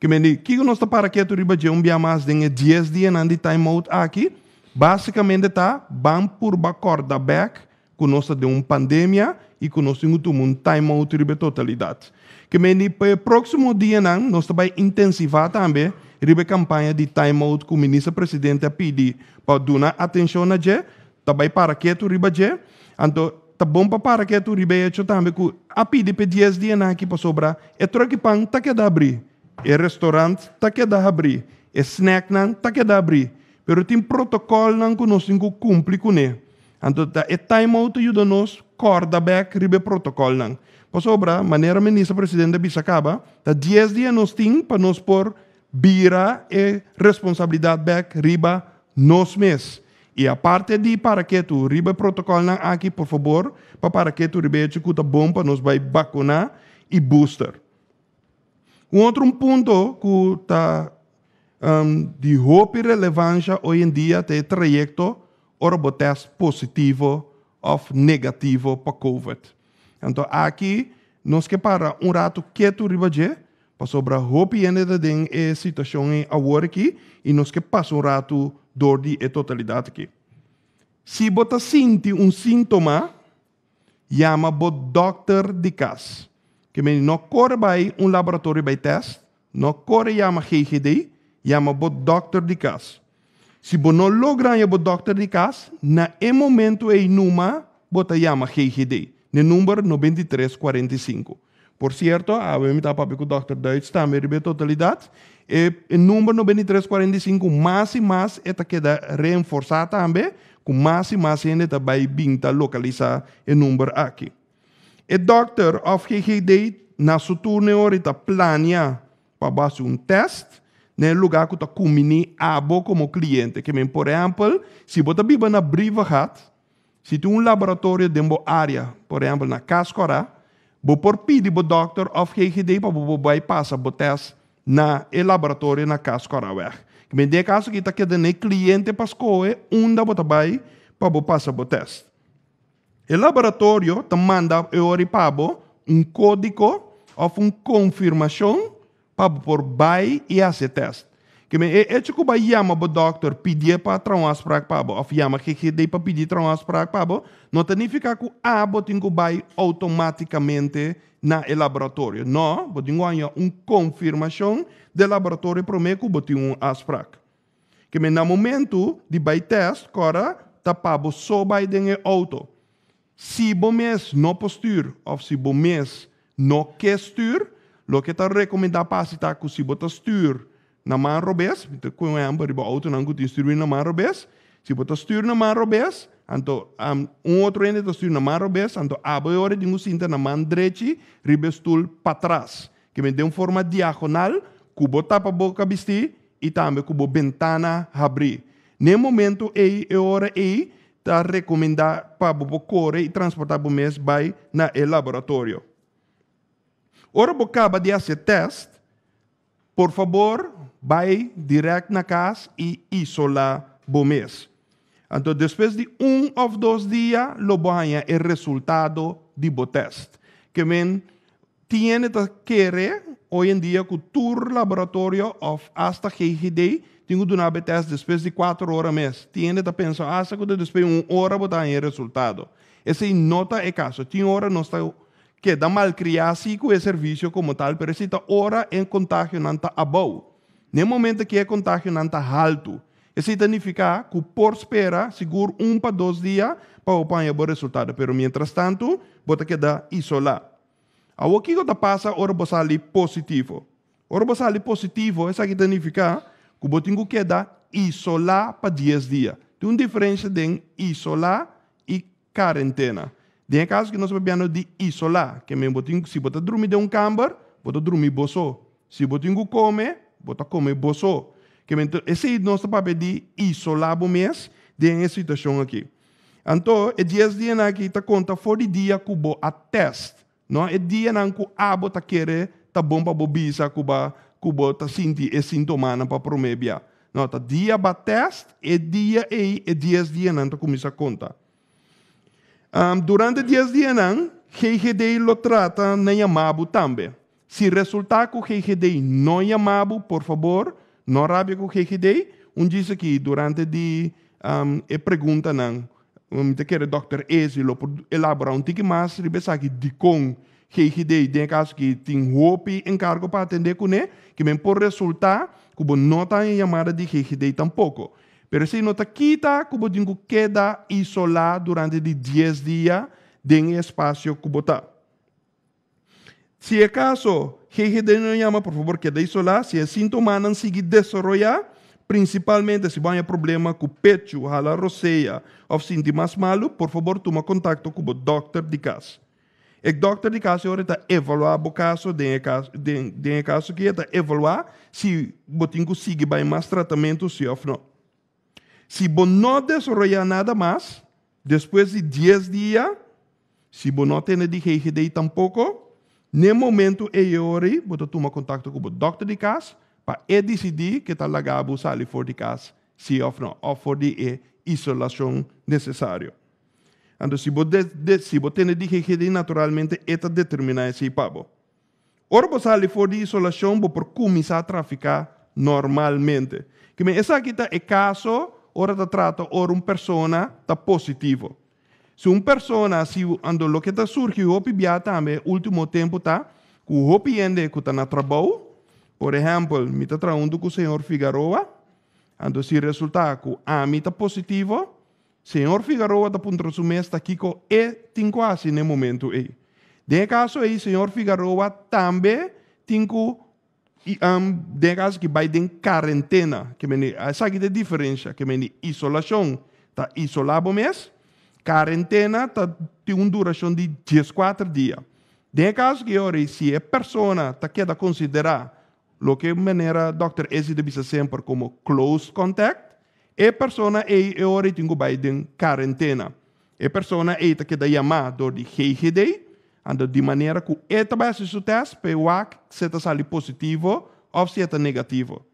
Que me kiko nos para que tu riba je um bia mais dinge 10 dias nan di time out aqui, basicamente tá bam por ba corda back, ku nos de um pandemia e ku nos tingu um time out riba totalidade me para o próximo dia não, nós também intensivar também a campanha de time out o ministro-presidente a pedir para dar atenção a je, também para que tu riba je, então tá bom para para que tu ribe hecho também que a pide pe 10 dias na aqui para sobrar é troque pão tá que dá abrir é restaurante tá que dá abrir é snack não tá que dá abrir pero tem protocolo não que nós temos que cumprir com ele então tá é time out ajuda nós corda back ribe protocolo não para sobrar maneira ministra presidente bisa acaba tá 10 dias nós temos para nós por vira e responsabilidade back riba nos mês e a parte de para que tu riba protocolo aqui, por favor, para que tu riba executa bom para nos vai vacinar e booster. Um outro ponto que está um, de roupa relevância hoje em dia é o trajeto o teste positivo ou negativo para COVID. Então, aqui, nós que para um rato que tu riba para sobre a roupa e situação agora aqui, e nós que passa um rato dor de totalidade aqui. Se você sente um sintoma, chama o doctor de casa. Que não corre vai um laboratório vai teste, não corre chama GGD, chama o doctor de casa. Se você não logra o doctor de casa, na é momento é numa, você chama GGD, no número 9345. Por a mim está para o doctor Deutsch também, a totalidade, e o número 9345 mais e mais é que reforçar também, com mais e mais ainda também binta localizar o número aqui. O doctor of GGD na sua turno está planeia para fazer um teste no lugar que está combinando abo como cliente. Que, por exemplo, se você vive na Briva Hat, se tem um laboratório dentro da área, por exemplo, na Cascora, pode pedir para o doctor of GGD para você passar o teste na el laboratório na casa Coraweg. Que de caso que está querendo cliente para escolher onde você vai para passar o teste. O laboratório te manda eu para um código ou uma confirmação para por vai e fazer teste. Que me é é que vai chama o doctor pedir para trazer para para ou chama que que dei para pedir trazer para para não significa que a botin que vai automaticamente na laboratório. Não, botin ganha uma confirmação do laboratório mim que botin um asprac. Que me no momento de vai teste, agora tapabo só vai dentro auto. Se bom mês não postura ou se bom mês não quer stuur, lo que está recomendado para se tá que se botar stuur na man robes, com é amber ba auto não que stuur na man robes, se botar stuur na man robes, anto um, um outro ende to stuur na man robes, anto hora de um cinta na man direita, ribes tul para trás, que me dê uma forma diagonal, cubo tapa boca bisti e também cubo ventana abrir. No momento aí é hora aí está recomendado para o correr e transportar o mês vai na laboratório. Ora, você acaba de fazer teste, por favor, vai direto na casa e isolar o mês. Então, depois de um ou dois dias, lo banha o resultado do teste. Que men tiene que querer, hoje em dia, que o laboratório ou hasta GGD, tem que dar teste depois de quatro horas mês. Tiene que pensar, hasta que depois de uma hora, botar o resultado. Esse nota é caso. Tem hora não está que da malcriação com o serviço como tal, pero esta hora em contágio não está abaixo. No momento que é contágio não está alto. Isso significa que por espera, seguro um para dois dias, para obter bom resultado. Pero, mientras tanto, você queda isolado. O que está passa, ora você ali positivo. Ora você ali positivo, isso significa que você tem que quedar isolado para 10 dias. Tem uma diferença de isolar e quarentena. Tem casos que nós bebemos de isolar, que mesmo se você dormir de um camber, você dormir boço. Se você comer, bota come boso. Que esse é nosso papel de isolar o mês de situação aqui. Então, é dias dias aqui conta fora dia que bo a test, não é dia não que abo tá querer tá bom para bobisa que ba que bo tá é sintoma na para promebia. Não tá dia ba test é dia e é dias dias não tá começa a conta. Um, durante dias dias não, GGD lo trata na Yamabu também. Se resultar que o GGD não chamado, por favor, não rabia com GGD. Um diz aqui, durante de um, a pergunta, não, um, te quer Dr. Ezilo, elaborar um tique mais, ribesa aqui de com GGD, tem caso que tem roupa encargo para atender com ele, que vem por resultar, que não está em chamada de GGD tampouco. Pero se não está quita, que você queda isolado durante de 10 dias, den espaço que botar. Se é caso, GGD não chama, por favor, queda isolar. Se é sintoma, não seguir desenvolver, principalmente se vai problema com o pecho, a roceia, ou mais malo, por favor, toma contato com o doctor de casa. O doctor de casa agora está evaluar o caso, de caso, caso que está evaluar se você consegue mais mais tratamento, se ou não. Se você não desenvolver nada mais, depois de 10 dias, se você não tem de GGD tampouco, no momento é hora, você toma contato com o doctor de casa para decidir que está lagado sair fora de casa, se ou não, ou for de isolação necessária. Então, se você, tem de naturalmente, é determinar esse papo. Ora, você sai fora de isolação, você começar a traficar normalmente. Que essa aqui é caso, ora, trata, ora, uma pessoa está positivo. Se uma pessoa, se ando lo está surgindo, o pibia também, último tempo tá, que o hopi ende que está na trabalho, por exemplo, me está trazendo com o senhor Figueroa, ando se resulta que a mim está positivo, senhor Figueroa su mês está aqui com e tem quase no momento aí. De caso aí, senhor Figueroa também tem que um, de caso que vai em quarentena, que me aqui é a diferença, que me isolação, está isolado mês, quarentena tá, tem uma duração de 14 dias. De caso que ora, se a pessoa está queda considerar o que maneira Dr. Ezi de bisa sempre como close contact, a pessoa é ora tem que em quarentena. A pessoa é tá queda chamar do de GGD, de maneira que esta vai ser o teste o se está sali positivo ou se está negativo.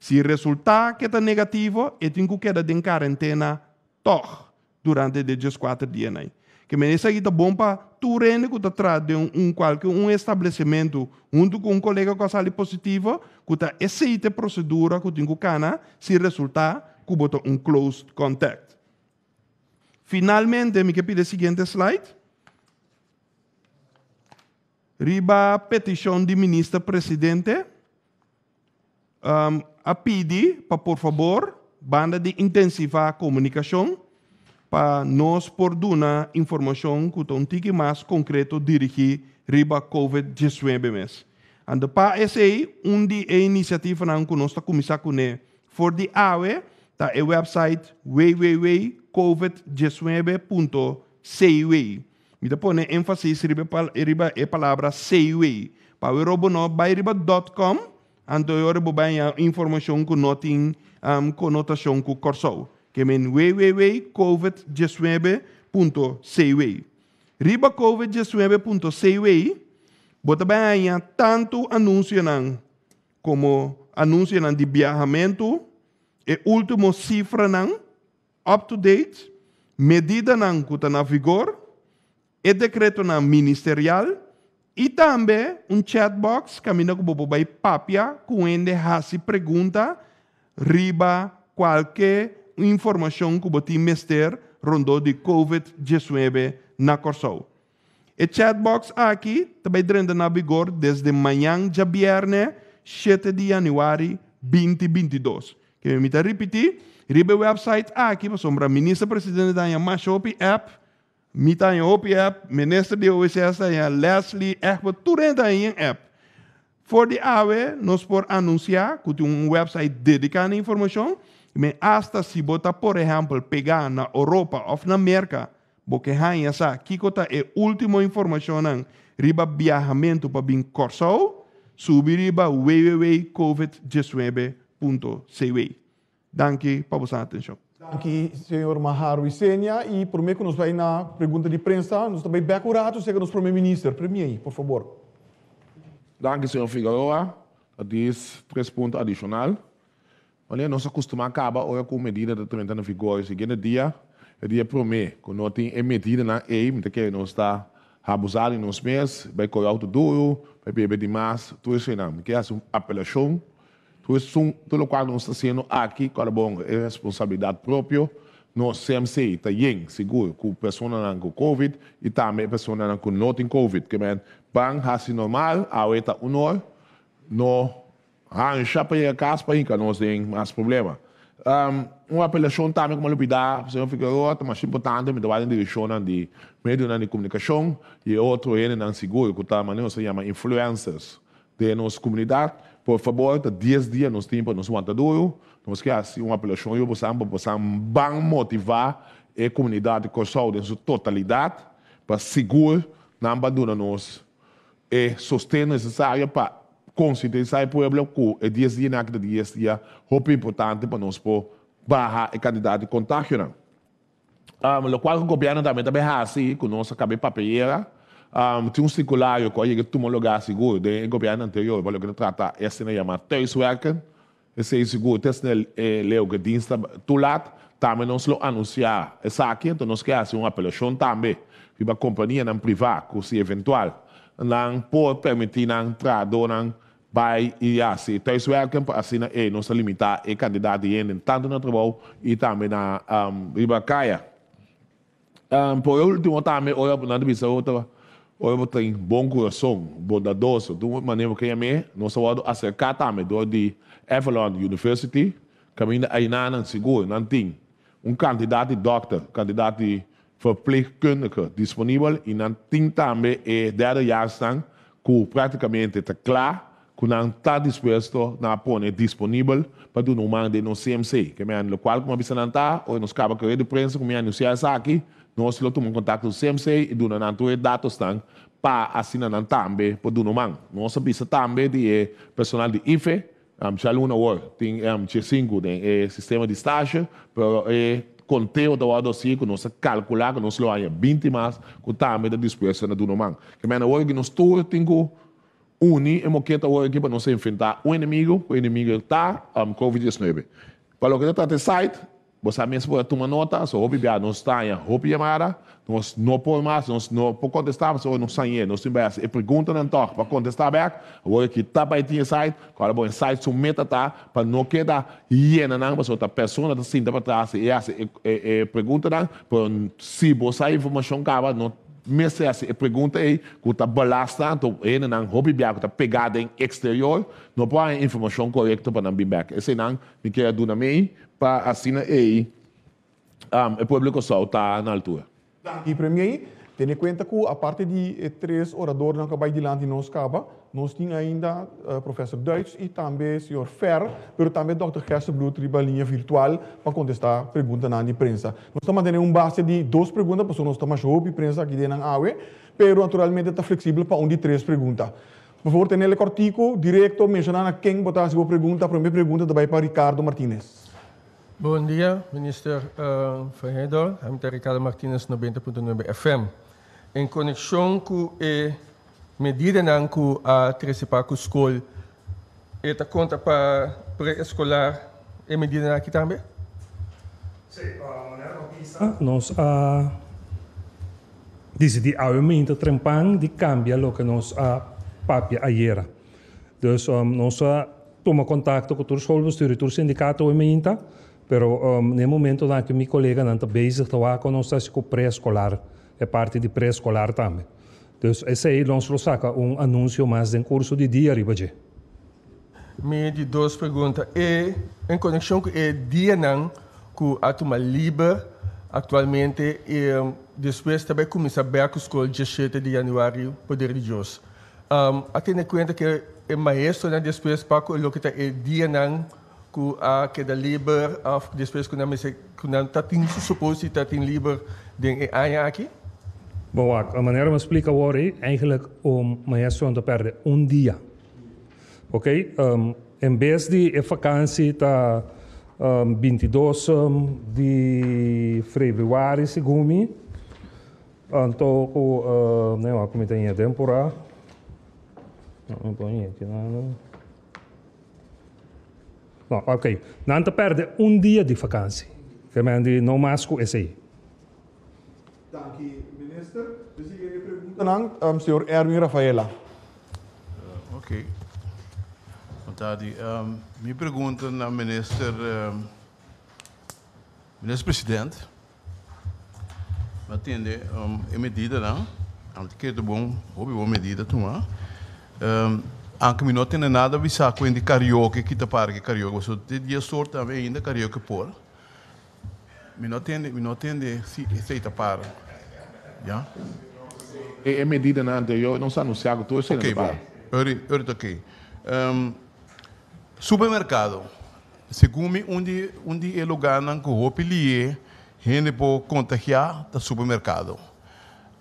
Se resultar que está negativo, eu tenho que quedar em quarentena, toch durante esses quatro dias. Né? Que me isso aqui tá bom para tu rende que tá atrás de um, um qualquer um estabelecimento, junto com um colega com a sala positiva, que tá aceita a procedura que tem que cana, se resultar que botou um close contact. Finalmente, me pedir o seguinte slide. Riba petição de ministro presidente. Um, a pedir para, por favor, banda de intensivar a comunicação para nós por dar informação que um tique mais concreto dirigir riba COVID-19 mes. And para esse um de iniciativa não que nós está começando com ele, for the AWE, tá o website www.covid19.cu. Dá pone ênfase riba a palavra CUE. Para o robo no by riba.com, ando eu robo informação que não tem um, conotação com corso que men www.covid19.cw. Riba covid19.cw, bota bem tanto anúncio não, como anúncio não de viajamento, e último cifra não, up to date, medida não que está na vigor, e decreto não ministerial, e também um chatbox caminho com bobo vai papia, com ende hasi pergunta, riba qualquer informação que você mester rondou de COVID-19 na Corsol. O chatbox aqui também entra na vigor desde manhã de viernes, 7 de janeiro 2022. Que me repetir, ribe website aqui, para sombra ministro presidente da Mashopi app, mita em OP app, ministro de OSS da Leslie Egbert, tudo ainda em app. For the AWE, nós por anunciar que tem um website dedicado à informação, mas hasta se bota, por exemplo, pegar na Europa ou na América, porque essa, que é a última informação riba viajamento para bem corso, subir riba www.covid19.cw. Danke para vossa atenção. Danke, senhor Maharu Isenia. E mim que nos vai na pergunta de prensa, nós também bem curado, chega nos primeiro-ministro. Premier, por favor. Danke, senhor Figueroa. Diz três pontos adicionais. Olha, nós acostumamos a acabar olha com medida de tratamento na vigor. Seguinte dia, o dia promete, quando nós temos medida na EIM, que nós está abusado nos meses, vai correr alto duro, vai beber demais, tudo isso não. Que é uma apelação, tudo isso, tudo o qual nós está sendo aqui, cada bom, é responsabilidade própria, nós CMC está bem seguro com pessoas com Covid e também pessoas que não têm Covid, que é bem, assim normal, a outra honor, não já para ir a casa para ir, nós temos mais problema. Um, uma apelação também, como eu pedi, o senhor Figueroa, mas importante, me dá em direção de meio de comunicação e outro é na seguro, que maneira se chama influencers de nossa comunidade. Por favor, de 10 dias nos tempo nos manda duro, nós quer assim uma apelação, eu vou bem motivar a comunidade com saúde em sua totalidade, para seguro, não abandonar nos e sustento necessário para conscientizar o povo que é 10 dias naquele 10 dias é importante para nós por barrar a quantidade de contágio. Um, o qual o governo também também assim, com nossa cabeça papeleira, um, tinha um circulário que ele tomou lugar seguro do governo anterior, para que trata esse né chama thuiswerken, esse seguro, esse é leu que diensta tu lado, também nós lo anunciar, essa aqui, então nós queremos uma apelação também, para a companhia não privada, se eventual, não pode permitir não entrar, não vai e assim, para assim é não se limitar a candidato tanto no trabalho e também na um, Ribacaia. Um, por último, também, olha, na divisa outra, olha, tem bom coração, bondadoso, de uma maneira que me, nós vamos acercar também do de Avalon University, caminho aí não seguro, não tem um candidato de doctor, candidato de verpleegkundige disponível e não tem também é derde jaar staan, que praticamente está claro que não está disposto a pôr disponível para do número de no CMC, que é o qual, como a não está, ou nos acaba de prensa, como anunciar isso aqui, nós tomamos contato CMC e do não ter dados para assinar também para do número. Nós sabemos também de personal de IFE, um, já aluna war, tem um, cinco de sistema de estágio, pero é conteúdo do lado assim, que nós calcular que nós lo há 20 mais, que também da disposição do número. Que é hoje nós todos temos unir e moqueta hoje para nós enfrentar o inimigo, o inimigo está um, Covid-19. Para o que está no site, você mesmo tomar nota, houve nós está em roupa chamada, nós não podemos mais, nós não contestar, se não sair, nós temos e pergunta não para contestar back, agora que está para ter site, agora bom site submeta tá para não quedar hiena não, para outra pessoa está senta para trás e essa pergunta não, se você informação acaba não Mesmo essa pergunta aí, que está balastando, ele não hobby biaco está pegado em exterior, não pode informação correta para não vir back. Esse não, me quer dar na mim, para assim aí, um, o público só está na altura. E para mim, tendo em conta que a parte de três oradores que vai diante de nós acaba, nós temos ainda o uh, professor Duits e também o senhor Fer, mas também o Dr. Gerson Blut linha virtual para contestar perguntas na imprensa. Nós estamos tendo um base de duas perguntas, porque nós estamos a imprensa aqui dentro da AUE, mas naturalmente está flexível para um de três perguntas. Por favor, tenha o cortico direto mencionando quem botar a sua pergunta. A primeira pergunta vai para Ricardo Martinez. Bom dia, minister uh, Ferreira. I'm Ricardo Martinez, 90.9 FM. Em conexão com a medida que a antecipar com a escola, esta conta para pré-escolar é medida aqui também? Sim, a maneira como nós a decidi aumenta trempang de cambia lo que nós a papia ayer. Dus um, nós toma contato com o solvos do sindicato aumenta Pero um, no momento em que meu colega está bezig te com nós com pré-escolar, é parte de pré-escolar também. Então, esse aí nós saca um anúncio mais em curso de dia ribaje. Me de duas perguntas. E em conexão com o dia não que a turma livre atualmente e depois também começa a ver a escola 17 de janeiro poder de Deus. Um, a em conta que o maestro né, depois para está o dia não a uh, da liber of depois que nós que não tá tem suposto tá tem liber den aqui Bom, a maneira me explica agora é eigenlijk om maestro te perder um dia. Ok? Um, em vez de a vakantie tá um, 22 um, de fevereiro, segundo então o uh, não, como tem a temporada. Não, não põe aqui nada. No, ok. Não te perde um dia de vakantie. Que no masco is aí. Dank u, minister. Dus hier een pergunta aan um, senhor Erwin Rafaela. Uh, ok. Vontade. Um, minha pergunta na minister, um, ministro-presidente, atende um, em medida, não? Antes que é bom, houve boa medida tomar. Um, anche mi non tiene nada visa quindi karaoke chi te pare che karaoke so di dia sorta ave ainda karaoke por mi non tiene mi non tiene si sei te pare. Ja? E, e medida na anterior não está anunciado tudo isso. ok bom ori ori ok um, supermercado segundo me onde onde é lugar não que o pilie gente pode contagiar da supermercado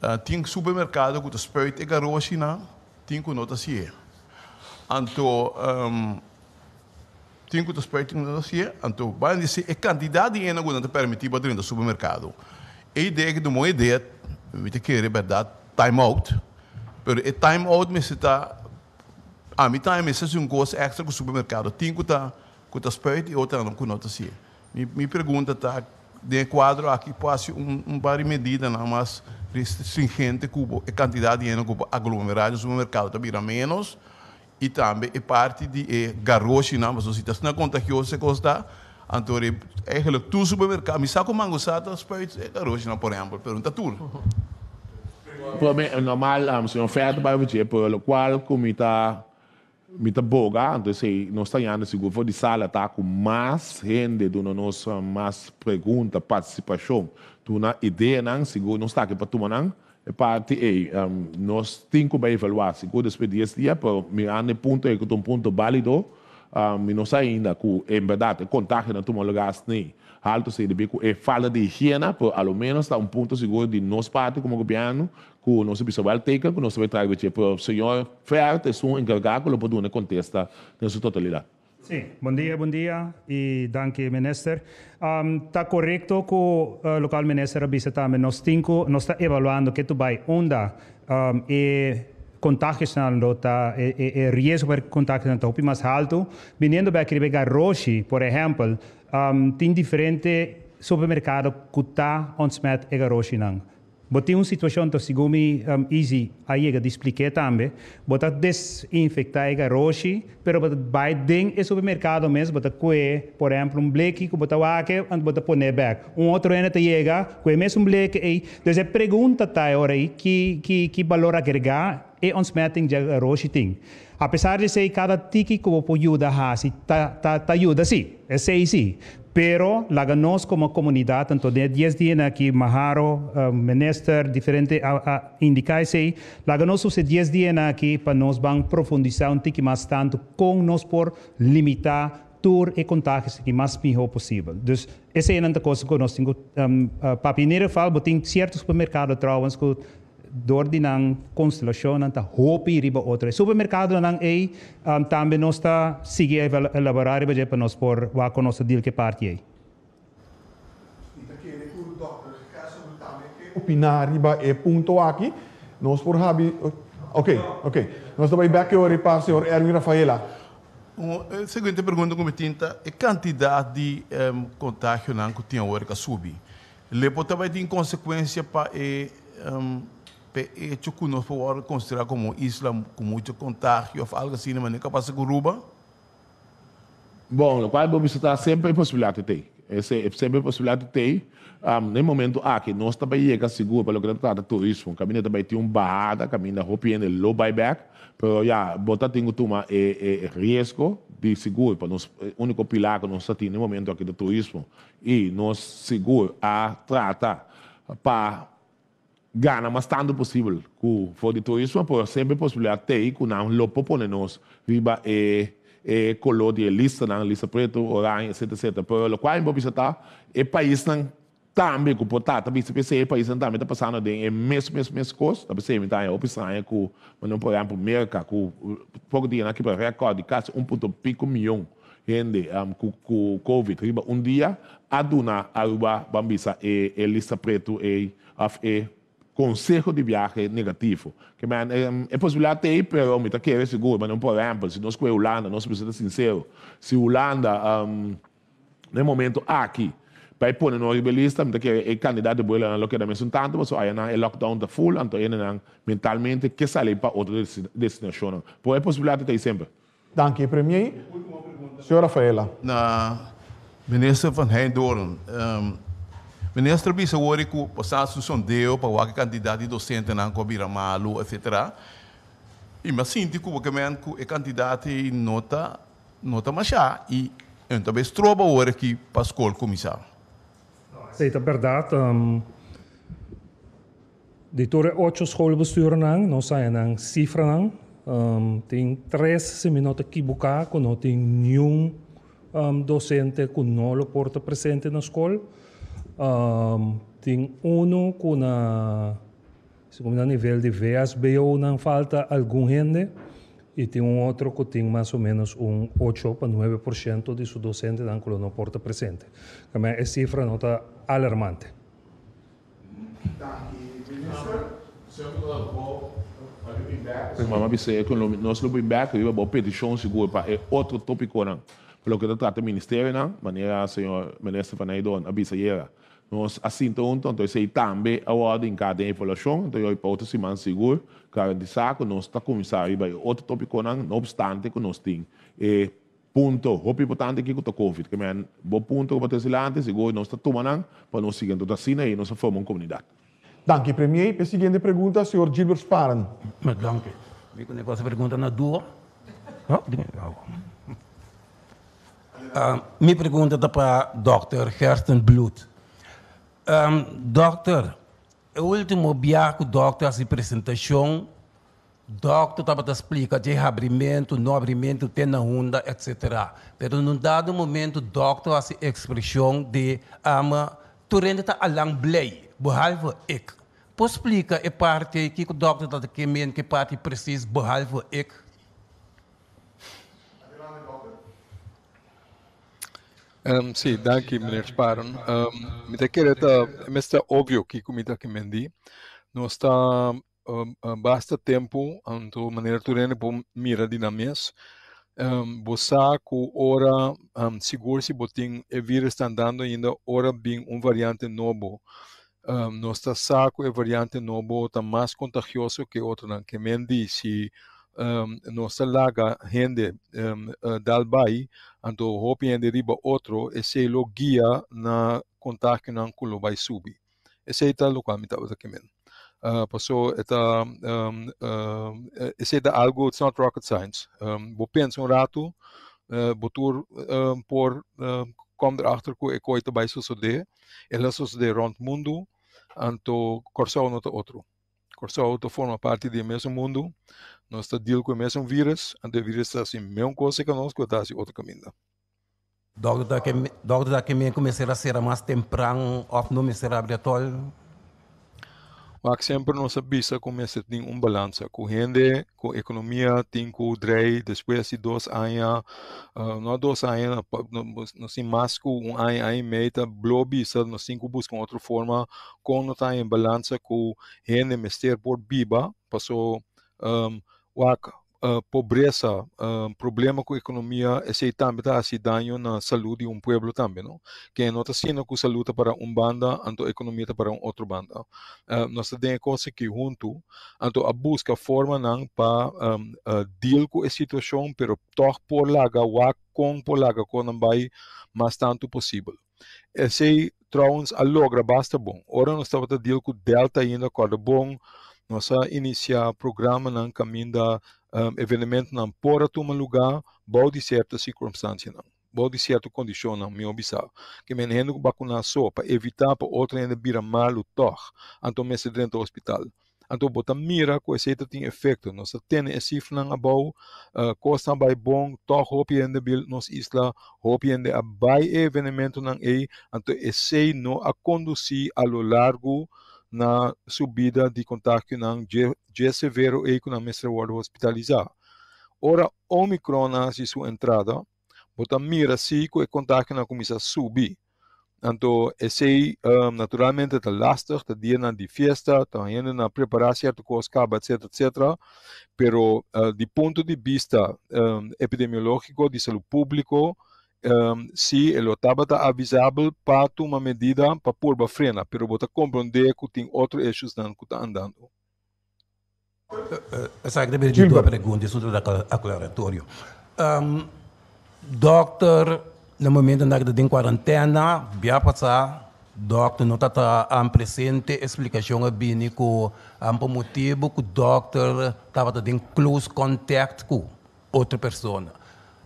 uh, tem supermercado que o spuit e garoto não tem que nota se é Anto, um, tem que os peitos não assim, anto, vai dizer, a quantidade de energia que permitir para dentro do supermercado. A ideia que uma ideia, me te querer verdade, time out. Pero o time out me está a mim time é um gosto extra com o supermercado. Tem que os peitos e outra não com nota assim. Me, me pergunta tá de quadro aqui pode um um par de medidas não mais restringente com a quantidade de energia aglomerado no supermercado também menos e também é parte de é, garoto, não, mas se você não contagioso, você custa, então é eigenlijk tu supermercado, me saco mango sata, spuit é garoto, não, por exemplo, pergunta tudo. É normal, um, se uma oferta para você, por lo qual, como está me tá boga, então se nós está indo seguro, for de sala tá com mais gente, do nosso mais pergunta, participação, tu na ideia não, seguro, não está aqui para tomar não, parte aí, um, nós temos que evaluar, seguro depois de esse dia, para mirar no ponto é que um ponto válido, um, e nós ainda, que, em verdade, o contágio não toma lugar assim, alto se é falta de higiene, por ao menos está um ponto seguro de nós parte como governo, que nós precisamos ter, que nós vai trazer para o senhor Ferro, é um encarregado, que pode contestar na sua totalidade. Dia, bom dia e danke, minister. Um, tá correto que uh, local minister temos, nós está evaluando que tu vai onda um, e contágios na lota, e, e, e risco para contágios na topi mais alto. Vindo para pegar Roche, por exemplo, um, tem diferente supermercado que está onde se mete a Roche Botem uma situação que segundo um, easy aí que expliquei também, botar desinfectar a roche, pero botar vai dentro do supermercado mesmo, botar coe, por exemplo, um bleque que botar aqui, e botar poner back. Um outro ainda te chega, coe mesmo um bleque aí. Então a pergunta tá agora aí que que que valor agregar e ons meting de roche tem. Apesar de ser cada tiki que pode ajudar a si, tá tá tá ajuda sim, é sei sim. Pero la nós como comunidade, tanto de 10 dias aqui, Maharo, uh, minister, diferente, uh, uh, la nós os 10 dias aqui para nós vamos profundizar um tique mais tanto com nós por limitar tour e contágios que mais melhor possível. Dus essa é uma coisa que nós temos, um, uh, para primeiro falo, tem certos supermercados trouwens que door die nang constellation nang ta hopi riba outra supermercado nang ei um, também nós está sigue elaborar riba para nós por wa com nosso deal que parte aí opinar riba e ponto aqui nós por habi ok ok nós também back ori para senhor Erwin Rafaela. A seguinte pergunta como tinta é quantidade de um, contágio não que tinha hora que subir lepo também tem consequência para um, hecho que nós podemos considerar como isla muito contágio ou algo assim, mas nem capaz de Curuba? Bom, o qual vamos estar sempre em possibilidade de ter. É sempre possibilidade de ter. Um, no momento aqui, nós também chega seguro para o que trata turismo. O caminho também tem uma barrada, caminho e low buyback, mas já, botar tem que tomar é, é, risco de seguro, para nós, o único pilar que nós temos no momento aqui do turismo, e nós seguro a tratar para gana mas tanto possível que for de turismo por sempre possibilidade ter que não lo propone nós viva e e color de lista na lista preto orange etc etc por lo qual vamos estar e país não também que portar também se pensa e país também está passando de é mesmo mesmo mesmo coisa também se me tá eu pensando que mas não por exemplo América que pouco dia aqui para recorde quase um ponto pico milhão gente um, com, com Covid um dia a duna aruba bambisa e, e lista preto e af e consejo de viaje negativo. Que man, é, é possibilidade ter, pero me está querendo seguro, mas não por exemplo, se nós com a Holanda, nós precisamos ser sincero, se Holanda, um, no momento aqui, vai pôr no rebelista, me está querendo é candidato de boa na local da menção tanto, mas aí é lockdown da full, então aí mentalmente que sai para outra destinação. Por é possibilidade ter sempre. Dank premier. Senhor Rafaela. Na minister van Heindoorn, um, Ministro bisa wori ku pasal susun deu para waki candidato docente na ko bira malu etc. E mas sinto que o men que é candidato e nota nota machá e então bem troba hora que para a escola começar. Aceita verdade. Um, de toda oito schoolbesturen nang, no zijn nang cifra nang. Um, tem três equivocados, que não tem nenhum um, docente que não lo porta presente na escola. Um, tem um que na segundo nível de VSBO não falta algum gente e tem um outro que tem mais ou menos um 8 para 9% de seu docente que não porta presente. Também a cifra não está alarmante. Mas bisa é que nós não vamos back, eu vou petição seguro para é outro tópico não. Pelo que trata o ministério não, maneira o senhor ministro van Eidon avisa era. Nós assim então então sei também a ordem em cada informação, então eu para outro semana seguro, garantizar que nós está começar a outro tópico não, não obstante que nós tem e ponto, o importante que o Covid, que é bom ponto para lá antes, seguro nós está tomando para nós seguir toda assim e nós formamos uma comunidade. Dank je, premier. A seguinte pergunta, senhor Gilbert Sparen. Mas, dank je. Ik wil een pergunta na dua. Oh, uh, minha pergunta é para o Dr. Gersten Blut. Um, doctor, o último dia que o doctor se apresentação, doctor estava a explicar de abrimento, não abrimento, tem na onda, etc. Mas num dado momento, doctor a expressão de ama, tu rende está alang blei behalve ik. Pode explicar a parte que o dat ik meen, que parte precies behalve ik? Um, sim, danke, meneer Sparen. Um, é meeste óbvio que comida que mendi. Está um, basta tempo, anto maneira turene por mira dinamis. Um, bosa ku ora um, seguro se botin e vírus está andando ainda ora bem um variante novo um, nosso saco é variante novo está mais contagioso que outro não que mendi se um, nossa laga rende um, uh, dal bai anto hopi ende riba outro esse lo guia na contágio não culo vai subir esse é o qual me estava aqui mesmo Uh, passou eta um, uh, esse é algo it's not rocket science. Um, vou pensar um rato uh, botur um, por uh, kom erachter que é coisa vai suceder ela suceder rond mundo anto Corsau não outro. Corsau forma parte do mesmo mundo, nós está deal com o mesmo vírus, e o vírus está assim, mesma coisa que nós, está assim, outro caminho. Doctor, que, doctor, que me começar a ser mais temprano, ou não me será obrigatório? Mas sempre nós bisa começa a ter um balanço. Com gente, com a economia, tem com o DREI, depois de dois anos, uh, não dois anos, nós temos mais que um ano, ano e meio, blobisa, nós temos que buscar outra forma, quando está em balança com gente, mestre por biba, passou, um, pobreza, uh, problema com a economia, esse também está assim dano na saúde de um povo também, não? Que não está sendo com saúde para um banda, então a economia para um outro banda. Uh, nós temos coisa que junto, então a busca forma não para um, uh, deal com a situação, pero toch por laga, wa com por laga, com não vai mais tanto possível. Esse trouwens a logra basta bom. Ora nós estamos a deal com delta ainda, corda bom, nós iniciar programa não caminho da um, eventualmente não pode tomar lugar, bom de certa circunstância não. Bom de certa condição não, me observa. Que men hendo vacinar só para evitar para outra ainda vira mal o tor, então me dentro do hospital. Então, bota mira que esse tem efeito. Nós temos esse cifra não abau, uh, costa vai bom, toch hopi ainda bil nos isla, hopi ainda abai eventualmente não é, então esse não a conduzir a lo largo na subida de contágio não já severo e a mestra hospitalizar. Ora, Omicron na sua entrada, bota mira se o contágio não começa a subir. Então, esse um, naturalmente está lastig, está dia na de festa, está ainda na preparar certo coisa, etc, etc. Pero, uh, de ponto de vista um, epidemiológico, de saúde público, um, se ele estava avisável para tomar medida para pôr a frena, pero você compreender que tem outros eixos que está andando. Essa é a primeira pergunta, isso é aclaratório. Um, doctor, no momento em que está em quarentena, vai passar Doctor, não está a presente explicação a bini com um motivo que o doctor estava em close contact com outra pessoa.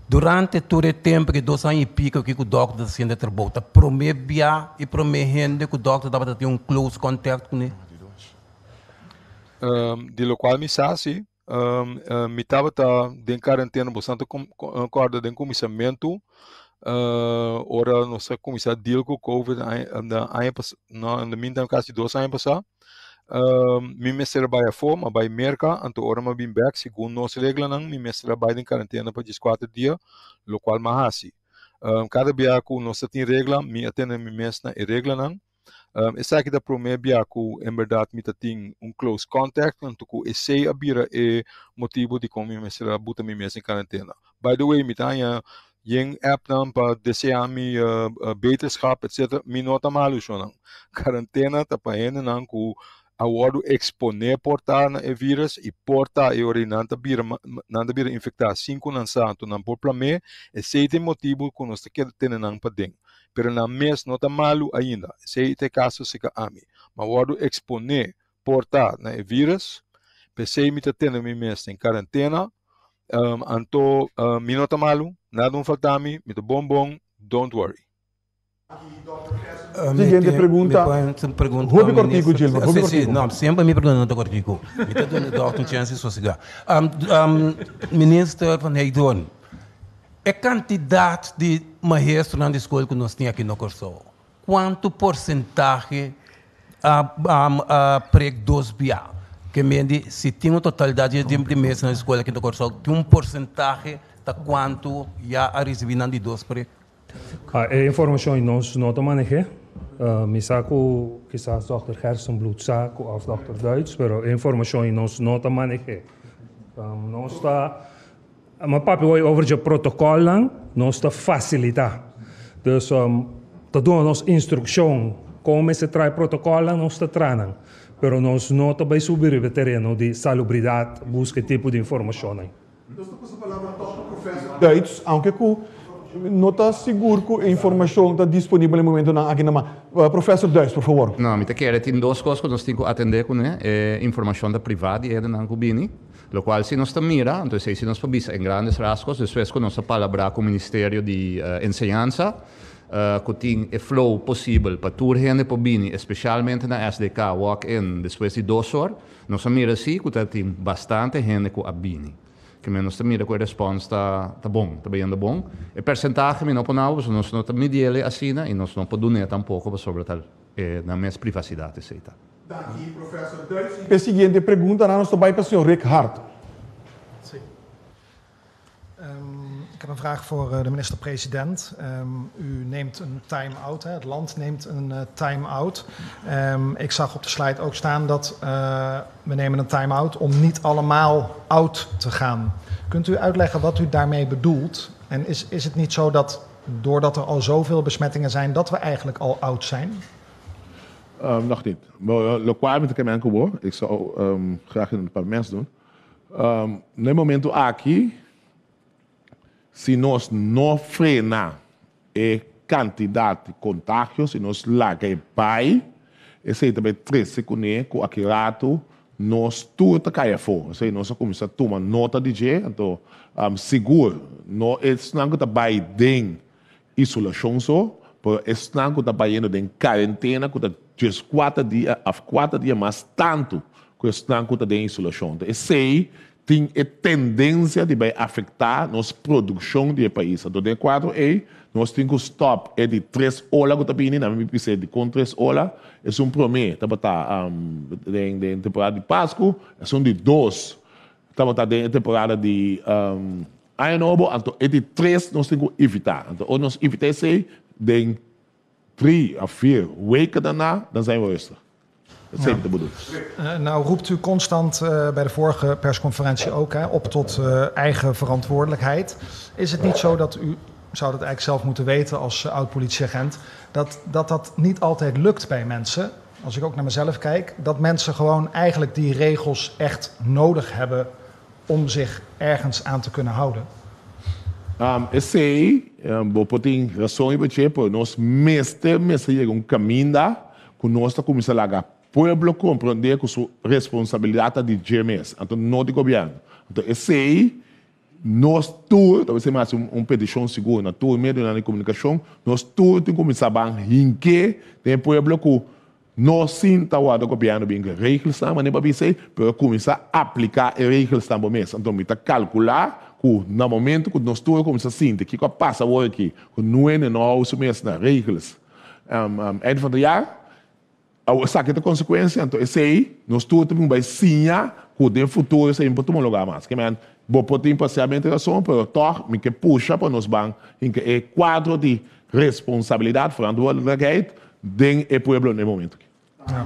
Durante todo o tempo que dois anos e pico que o doctor está sendo trabalhado, promete e promete que o doctor estava tendo um close contact com ele. Um, de lo qual me sabe, um, uh, me estava em quarentena bastante concorda com comissamento uh, ora nossa comissão deal com o COVID na ano na no meantime quase dois anos passado uh, mi mestre vai a forma vai merca anto ora ma bim back segundo nossa regra mi mestre vai em quarentena para 14 dias lo qual mahasi um, cada dia com nossa tem regra mi atende mi mestre e regra não um, essa aqui da primeira biaco em verdade me tem um close contact anto com esse abira e motivo de como mi mestre buta mi mestre em quarentena by the way me tenha yung app naman pa deseami uh, uh, beterschap etc. minota malu siya ng karantena tapahin nang ku award expone portar e vírus e porta e orinanta bira nanda bira infectar cinco nan santo nan por plame e seite motivo que nós que tenen pa ding pero na mes nota malu ainda seite caso se ka ami ma award expone portar e vírus pensei me tendo me mes em quarentena um, anto uh, minota malu nada um faltami mito bombom don't worry Siguiente pregunta. pergunta Rubi Cortico, Gilbert. Rubi sì, Cortico. no, sempre mi pergunta Cortico. Mi sta dando doctor chance de sossegar. Um, um, minister van Heidon, a quantidade de maestros na escola que nós temos aqui no Corso, quanto porcentagem a, a, a prego dos BIA? Que mende, se tem uma totalidade de primeiros na escola aqui no Corso, tem um porcentagem de quanto já a receber de dos pregos? É que nós não manejamos. Uh, mi saco quizás Dr. Gerstenbloed saco of Dr. Duits, pero é informação que nós não manejamos. Um, nós está, mas papi hoje de protocolo, nós está facilitar. Dus um, te doen nós instrução como se trai protocolo, nós está treinando. Pero nós não bem subir o terreno de salubridade, busca tipo de informação. Duits, aunque ku não está seguro que a informação está disponível no momento na aqui na uh, Professor Duits, por favor. Não, me quer tem duas coisas que nós temos que atender com né? é informação da privada e da Cubini, lo qual se nós mira, então se nós visa em grandes rasgos, depois com nossa palavra com o Ministério de uh, Enseñanza, uh, que tem o flow possível para toda gente para Bini, especialmente na SDK walk-in, depois de duas horas, nós mira sim que tem bastante gente com a Bini. Que menos te mira que a resposta está tá bom, está bem bom. E percentagem me não ponamos, nós não medindo assim e nós não podemos tampouco sobre tal eh, na minha privacidade, aceita. Daqui, professor Duits. A seguinte pergunta, nós também para o senhor Rick vraag voor uh, de minister-president. Um, u neemt een time-out, het land neemt een uh, time-out. Um, ik zag op de slide ook staan dat uh, we nemen een time-out om niet allemaal oud te gaan. Kunt u uitleggen wat u daarmee bedoelt? En is, is het niet zo dat doordat er al zoveel besmettingen zijn, dat we eigenlijk al oud zijn? Um, nog niet. Lokaal met de gewoon. Ik zou graag in het parlement doen. No momento aqui, se nós não frenar a quantidade de contágios, se nós largar pai, esse também três segundos com aquele rato, nós tudo cai fora. Sei, nós começamos a tomar nota de jeito, então, um, seguro, não é não vai dentro isolação só, é não que vai indo em quarentena, que just quatro dias, a quatro dias mais tanto, que é não em isolação. Então, esse tem a tendência de vai afetar nossa produção de país. De quatro é, nós temos stop é de três horas que pedindo, na minha PC de com três horas, é um prometo, tá tá um, de, temporada de Páscoa, é um de dois, tá tá de temporada de um, Ano Novo, então é de três nós temos que evitar. Então, ou nós evitar esse de três a vier weken daarna, dan zijn we rustig. Dat bedoelen. Uh, nou roept u constant uh, bij de vorige persconferentie ook hè, op tot uh, eigen verantwoordelijkheid. Is het niet zo dat u, zou dat eigenlijk zelf moeten weten als oud-politieagent, dat, dat dat niet altijd lukt bij mensen? Als ik ook naar mezelf kijk, dat mensen gewoon eigenlijk die regels echt nodig hebben om zich ergens aan te kunnen houden. Um, eu sei, um, vou pôr em razão e por nós mestre, mestre um caminho que nós está começando a lagar pueblo compreender que sua responsabilidade de GMS, então não de governo. Então, eu sei, nós todos, talvez seja mais um, um petição segura, na tua meio de comunicação, nós todos temos que começar a em que tem pueblo que nós está o governo bem que regras mas nem para dizer, para começar a aplicar as regras também mesmo. Então, me calcular que no momento que nós todos começamos a sentir que passa o aqui, que não é não uso mesmo nas regras, um, um, end van de jaar, sabe que consequência, então, aí, nós todos também vai sim, que no futuro, isso é importante um lugar mais. Que, man, vou poder parcialmente razão, mas toch, me que puxa para nós bang, em que é quadro de responsabilidade, verantwoordelijkheid, den é pueblo no momento. Ja.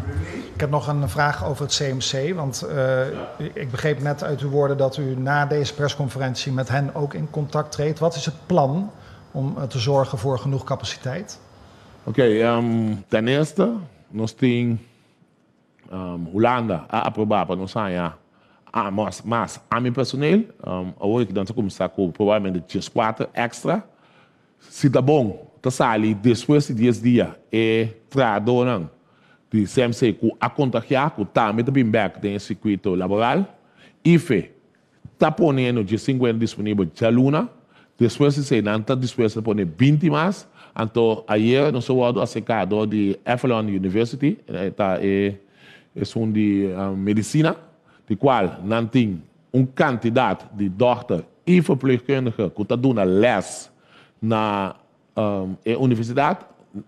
Ik heb nog een vraag over het CMC. Want uh, ik begreep net uit uw woorden dat u na deze persconferentie met hen ook in contact treedt. Wat is het plan om uh, te zorgen voor genoeg capaciteit? Oké, okay, um, ten eerste, nós temos um, Holanda a aprovar para nós ganhar ah, mas, mas a mim personal, um, agora que dança começar com provavelmente dias quatro extra, se dá bom, tá sali depois de 10 dias é trador de CMC com a contagiar com também também back tem circuito laboral. E fe tá ponendo de 50 disponível de luna. Depois de ser não tá disposto a pôr 20 mais então ayer nós somos assecado de Effelon University tá é é um de um, medicina de qual não tem um candidato de doutor e verpleegkundige que está dando les na um, universidade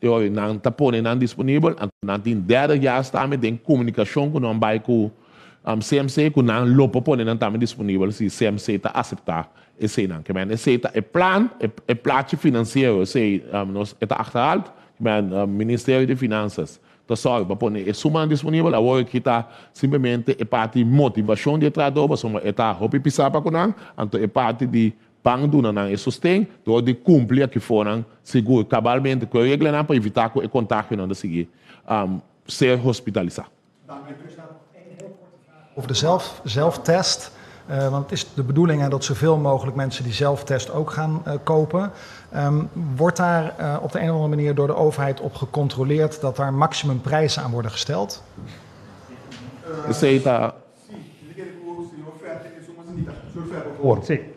eu não está pondo disponível não tem derde jaar também tem comunicação com não vai com um, CMC que não lopa pondo também disponível se CMC está aceitar esse não que men esse é plan é, é plate financeiro esse um, nós está achterhaald men um, Ministério de Finanças da sorte para pôr é suma disponível agora que está simplesmente é parte de motivação de trabalho soma é tá hopi pisar para conan então é parte de pang do não sustém do de cumprir que foram seguro cabalmente com a regra para evitar que o contágio não seguir um, ser hospitalizado over de zelf, zelftest. Uh, want het is de bedoeling hè, dat zoveel mogelijk mensen die zelftest ook gaan uh, kopen. Um, wordt daar uh, op de een of andere manier door de overheid op gecontroleerd dat daar maximumprijzen aan worden gesteld? Sim.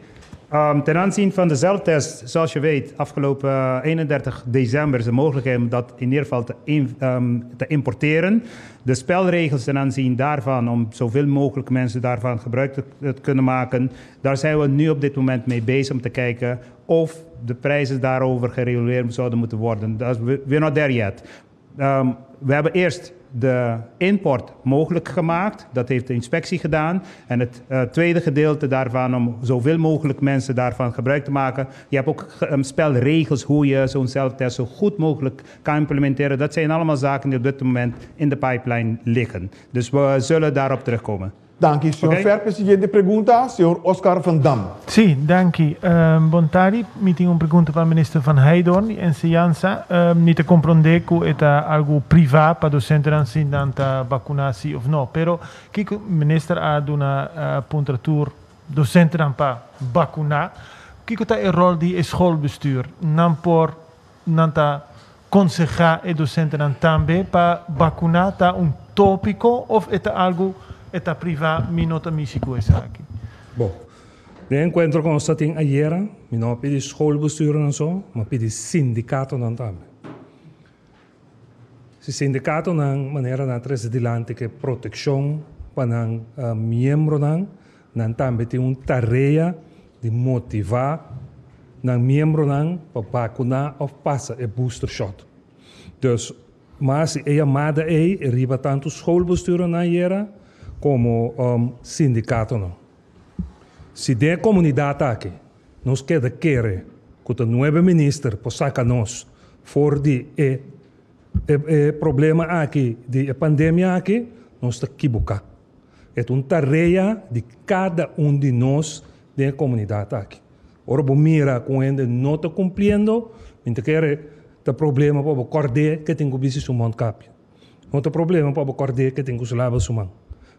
Um, ten aanzien van de zelftest, zoals je weet, afgelopen uh, 31 december is de mogelijkheid om dat in ieder geval te, um, te, importeren. De spelregels ten aanzien daarvan, om zoveel mogelijk mensen daarvan gebruik te, te, kunnen maken, daar zijn we nu op dit moment mee bezig om te kijken of de prijzen daarover gereguleerd zouden moeten worden. We're not there yet. Um, we hebben eerst de import mogelijk gemaakt. Dat heeft de inspectie gedaan. En het uh, tweede gedeelte daarvan, om zoveel mogelijk mensen daarvan gebruik te maken. Je hebt ook um, spelregels hoe je zo'n zelftest zo goed mogelijk kan implementeren. Dat zijn allemaal zaken die op dit moment in de pipeline liggen. Dus we zullen daarop terugkomen. Dank u, senhor okay. Ferpe. Seguinte pergunta, senhor Oscar van Dam. Sim, dank u. Um, bom tarde. Me tinha uma pergunta para o ministro Van Heidorn, ensinança. Um, niet te compreender que é algo privado para docente assim, tanta vacunação ou não. Pero, que o ministro a uma uh, docente não para vacunar, que é o rol de schoolbestuur? Não por, não tá aconselhar o docente também para vacunar, tá um tópico ou é algo eta priva mi nota misico esa aqui. Bom, de encontro com o Statin ayer, mi não pedi schoolbestuur en zo, maar pedi sindicato dan também. Si sindicato nan maneira na presidente que proteção para nan uh, membro nan, nan também tem um tarefa de motivar nan membro nan para vacinar ou passa e booster shot. Dus, mas e amada e, riba tanto schoolbestuur na ayer, como um, sindicato. Não. Se der comunidade aqui, nós queremos querer que o novo ministro possa nos for de e, e, e, problema aqui, de pandemia aqui, nós estamos equivocados. É uma tarefa de cada um de nós da comunidade aqui. Ora, mira ele não está cumprindo, então quer ter problema para o cordeiro que tem que o mundo capio. Não tem problema para o cordeiro que tem que o mundo.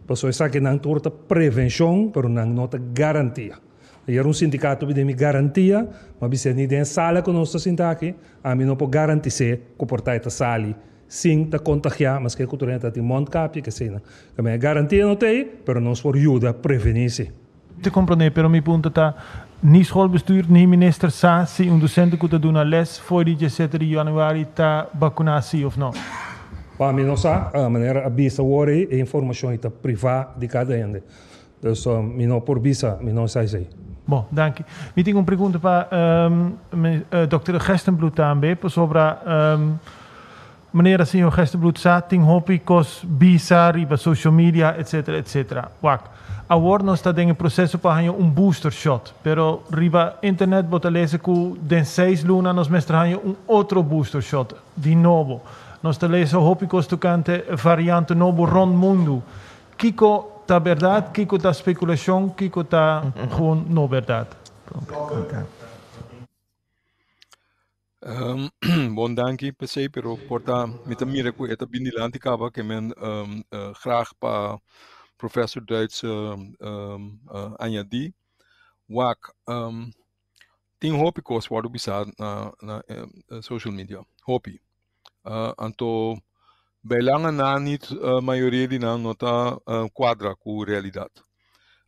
Pessoas que não torta prevenção, mas não nota garantia. Hier um sindicato que me garantia, mas se niet in sala com nós sinta aqui, a mim não pode garantir que portai ta sali sim ta contagiar, mas que cultura tá tem mondkapje que sei, que me garantia não tem, pero nós por ajuda prevenir-se. Te compreender, pero mi punto está ni schoolbestuur, ni minister sa si un docente kunt doen een les voor die 17 januari ta vaccinatie of no? Para mim não sa, a maneira a bisa wori e informação ita privada de cada ende. Dus um, mi não por bisa, mi não sai sei. Bom, dank je. Ik tenho uma pergunta para um, uh, Dr. Gestenbloed também, sobre um, meneer senhor Gestenbloed sa, ting hopi kos bisa, riba social media, etc, etc. Wak. Agora nós está em processo para ganhar um booster shot, pero riba internet bota lese que den seis luna nós mestra ganhar um outro booster shot, de novo. Nós kos tocante variante novo rond mundo. Kiko tá verdade, Kiko tá especulação, Kiko tá gewoon não verdade. Um, bon dankie per se, pero porta met een mire eta bindilanti kaba que men um, uh, graag pa professor Duits um, um, uh, añadi. Wak um, tem hopi kos wadu bisa na, na uh, social media. Hopi. Uh, anto Kailangan na niet uh, maioria di na nota uh, quadra com realidade.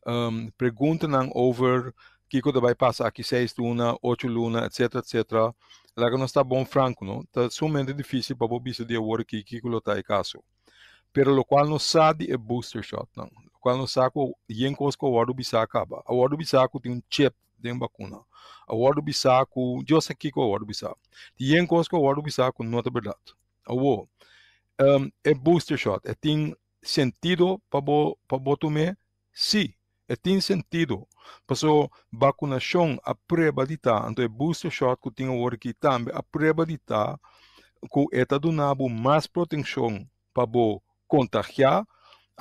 Um, pergunta não over Kiko daí passa aqui seis luna, oito luna, etc, etc. Lá que não está bom franco, não? Está sumamente difícil para o bicho de agora que Kiko está em caso. Pero lo qual não sabe é booster shot, não. Lo qual não sabe o yen cosco o wadu bisa acaba. A wadu bisa tem um chip de vacuna. A wadu bisa com, eu sei Kiko o wadu bisa. Yen cosco o wadu bisa com nota verdade. A wo um, é booster shot. É tem sentido para bo, para tomar? Sim, é tem sentido. Passou vacunação a prova de tá, então é booster shot que tem o aqui também a prova de tá que está dando mais proteção para bo contagiar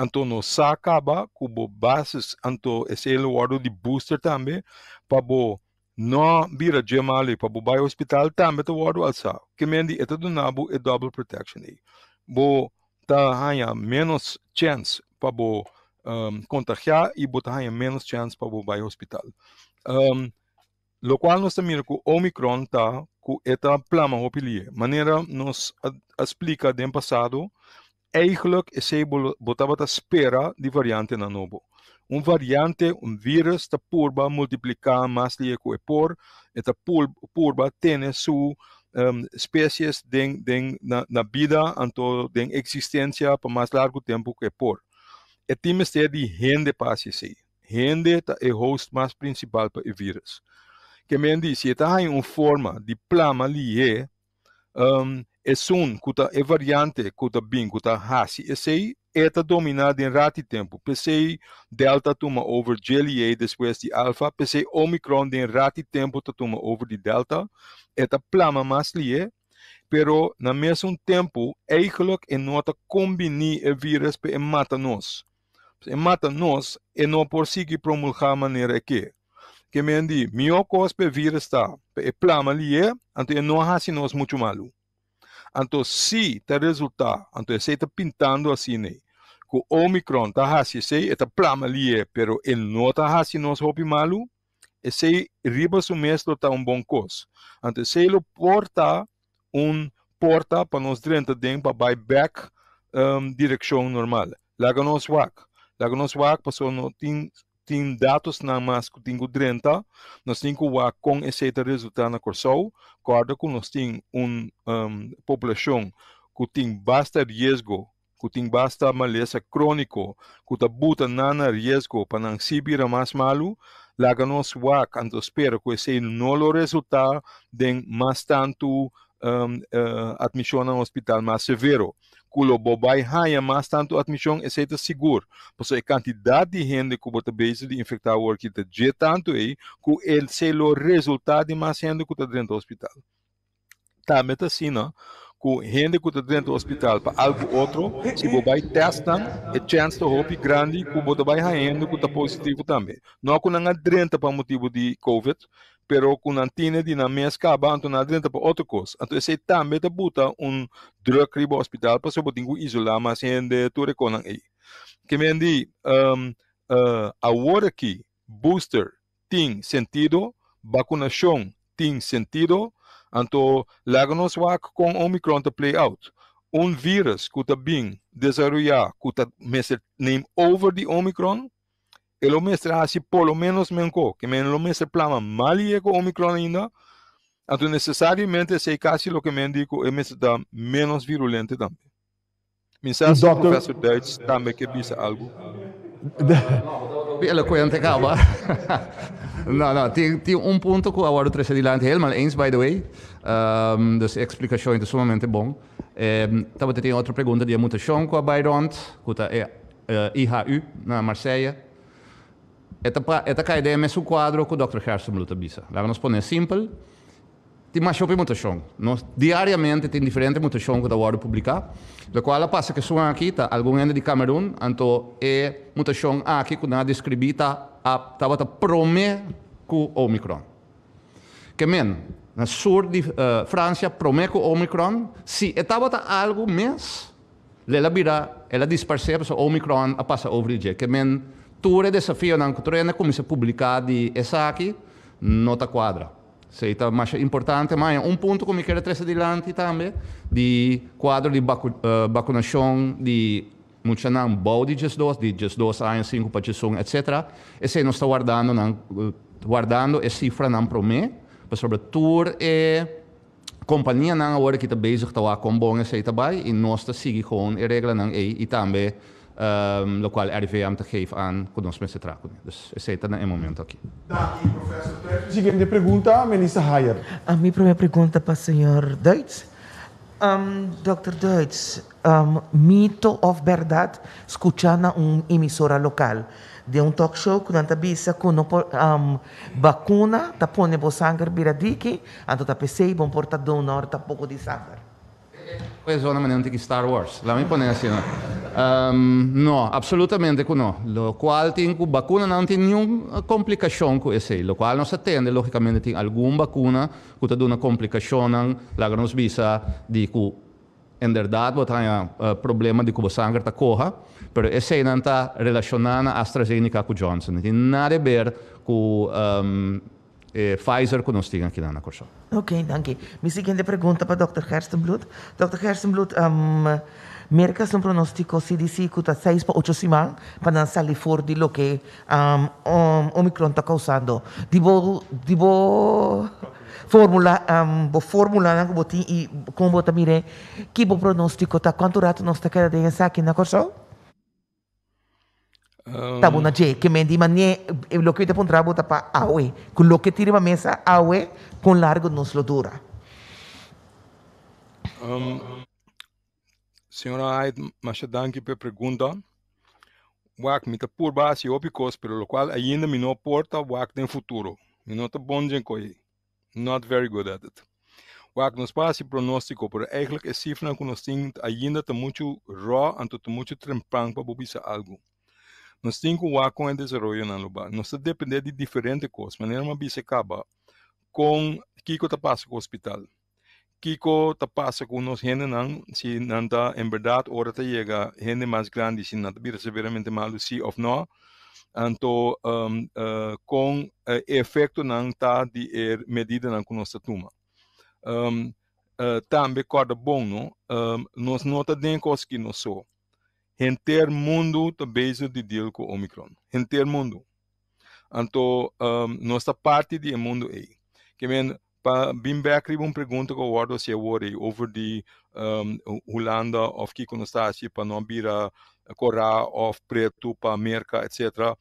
então se acaba com bo bases então esse é o de booster também para não vira gemali para vai hospital também to waro alça que mendi dando é double protection aí bo ta hanya menos chance para bo um, contagiar e bo ta hanya menos chance para bo vai hospital. Um, lo qual nós também com Omicron tá com esta plama hopilie. Maneira nos explica de passado, eigenlijk se botava a espera de variante na novo. Um variante, um vírus, está purba multiplicar mais que o por, esta purba tem sua um, especies den, den, na, na vida, anto den existência por mais largo tempo que por. E temos ter de gente para se Gente é o host mais principal para o vírus. Que me diz, se está em uma forma de plama ali, um, um que é variante, que bem, que está hasi, esse eta dominada em rato tempo. Pensei delta toma over GLA depois de alfa, pensei omicron em rato tempo toma over de delta, eta plama mais lie, pero na mesmo tempo, eigenlijk e nota combini e vírus pe mata nós. E mata nós e não por seguir promulgar maneira que que me andi, mio cos pe vírus está, pe plama lie, ante e não hasi nós muito malu. Então, se tá resultar, então você está pintando assim, né? Que Omicron tá hasi sei, está plama ali, pero ele não está hasi nós hopi malu, e se riba su mestre tá um bom cos. Então, se ele porta um porta para nós dentro de para vai back um, direção normal. Laga nós wak. Laga nós wak, passou no tem tem dados na mas que tem drenta, nós temos que com esse resultado na Corsol, corda que nós temos uma um, população que tem basta risco, que tem basta maleza crônico, que está buta nana risco para não se vira mais malo, laga nós wak, então espero que esse não o resultado de mais tanto um, uh, admissão no hospital mais severo kulo bobai haya mas tanto admissão é seita seguro. Porque a quantidade de gente que bota base de infectar o que está de tanto aí, que ele se o resultado mais gente que está dentro do hospital. Tá, meta assim, não? com gente que está dentro do hospital para algo outro, se você vai testar, é chance de hope grande que você vai raindo que está positivo também. Não que não adrenta para motivo de COVID, pero com antena de na acaba, então não adrenta para outra coisa. Então, esse também está bota um drug ribo hospital para você poder isolar mais gente tudo com aí. Que me andi, um, uh, agora aqui, booster, tem sentido, vacunação tem sentido, então láganos wak com Omicron te play out. Um vírus que está bem desarrollado, que está mestre name over the Omicron, ele mestre assim pelo menos menco, que men lo mestre plama mal com Omicron ainda, então necessariamente se casi lo que me é mestre da menos virulento também. Mensagem do professor Deutsch também que disse algo. eloquente acaba. não, não, tem, tem um ponto que eu agora trouxe adiante, helemaal eens, by the way. Um, dus a explicação é sumamente bom. Um, Estava tem outra pergunta de mutação com a Bayront, que é uh, IHU, na Marseille. Esta ideia é mesmo quadro que o Dr. Gerson luta bisa. Lá nos simples, tem mais shop mutação. Nós diariamente tem diferentes mutações que da hora publicar. Da qual passa que são aqui, tá, algum ende de Camerun, então é mutação aqui que na describita a tava tá prome com Omicron. Que men, na sul de uh, França prome com Omicron, se estava tá algo mais, ela vira, ela dispersa so Omicron a passa over. Que men, tudo desafio que treina como se publicar de essa aqui, nota quadra. Seita mais importante, mas um ponto que me quero trazer adiante também, de quadro de vacu, uh, vacunação de muitos não bom de dos, de dos anos, cinco para etc. Esse não está guardando, não, guardando essa cifra não mim, mas sobretudo é companhia não agora que está bezig tá com bom também, e nós está seguindo com a regra não e, e também um, lo qual RIVM te geeft aan trago. Dus esse está no momento aqui. Daqui, professor. Seguinte pergunta, Melissa Hayer. A minha primeira pergunta para o senhor Deutsch. Um, Dr. Deutsch, um, mito ou verdade, escutando uma emissora local de um talk show que nanta bisa com um, vacuna, põe bo sangue biradiki, anto tá pensei bom porta donor tá pouco de sangue. Una maniera di Star Wars, la mi pone assim, no? Um, no, assolutamente no. Lo tem com vacuna não tem nenhuma complicação com esse. Lo qual nós atende, logicamente, tem alguma vacuna que tem uma complicação, lá nos visa de que em verdade você tem uh, problema de que o sangue está corra, mas esse não está relacionado a AstraZeneca com Johnson. Não tem nada a ver com um, eh, Pfizer temos aqui na Corso. Ok, danke. Minha seguinte pergunta para Dr. Gerstenblut. Dr. Gerstenblut, um, merca um pronóstico CDC está 6 para 8 semanas para sair fora de lo que um, um, Omicron está causando. Dibo, dibo formula, um, bo formula na boti e como bota mire, que bo pronóstico está quanto rato nós está querendo de aqui na Corso? Um, Tabo na je, que me di manie, lo que te pondrá bota pa awe, con lo que tira mesa awe, con largo nos lo dura. Um, senhora Ait, mas danke per pergunta. Wak mit por base opicos, pero lo qual ainda me não porta wak tem futuro. Me não tá bom de coi. Not very good at it. Wak nos passa pronóstico, pero eigenlijk é cifra que nós temos ainda tá muito raw, anto tá muito trempang para bobisa algo. Nós temos que o com o desenvolvimento na lugar. Nós temos depender de diferentes coisas. Mas não é acaba com Kiko está passa com o hospital. Kiko está passa com nós gente não, se não está em verdade, hora está chega gente mais grande, se não está severamente mal, se ou não. Então, um, uh, com uh, efeito não está de er, medida não que nós toma. Um, uh, também, corda bom, não? Um, nós não está dentro coisas que nós somos inteiro mundo bezig de deal com Omicron. Inteiro mundo. Então, um, nossa parte do mundo é. Que men, para bem back uma pergunta que eu guardo se agora over de um, Holanda ou que assim para não vir a correr ou preto para América, etc.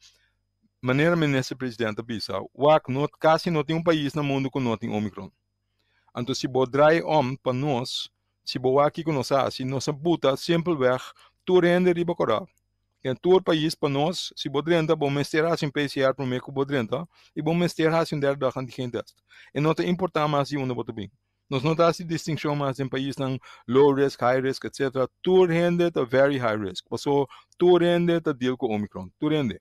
Maneira ministro presidente bisa, wak not quase não tem um país no mundo que não tem Omicron. Então, se você drai om para nós, se você aqui assim, nossa puta simplesmente tu rende riba kora. Ken tur país para nós, se bodrenta, bom mester assim PCR para meio que bodrenta, e bom mester assim der da gente quem test. E não tem importar mais de uma boto bem. Nós não temos distinção mais em país não low risk, high risk, etc. Tu rende tá very high risk. Passou tu rende tá deal com Omicron. Tu rende.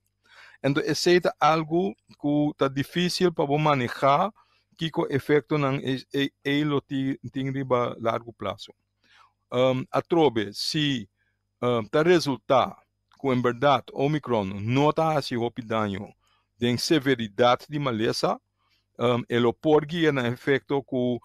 Então, esse é algo que tá difícil para manejar que o efeito não é, é, é, é tem riba largo prazo. Um, se uh, resultar que, em verdade, Omicron não está assim rapidinho de severidade de maleza, um, ele pode na efeito que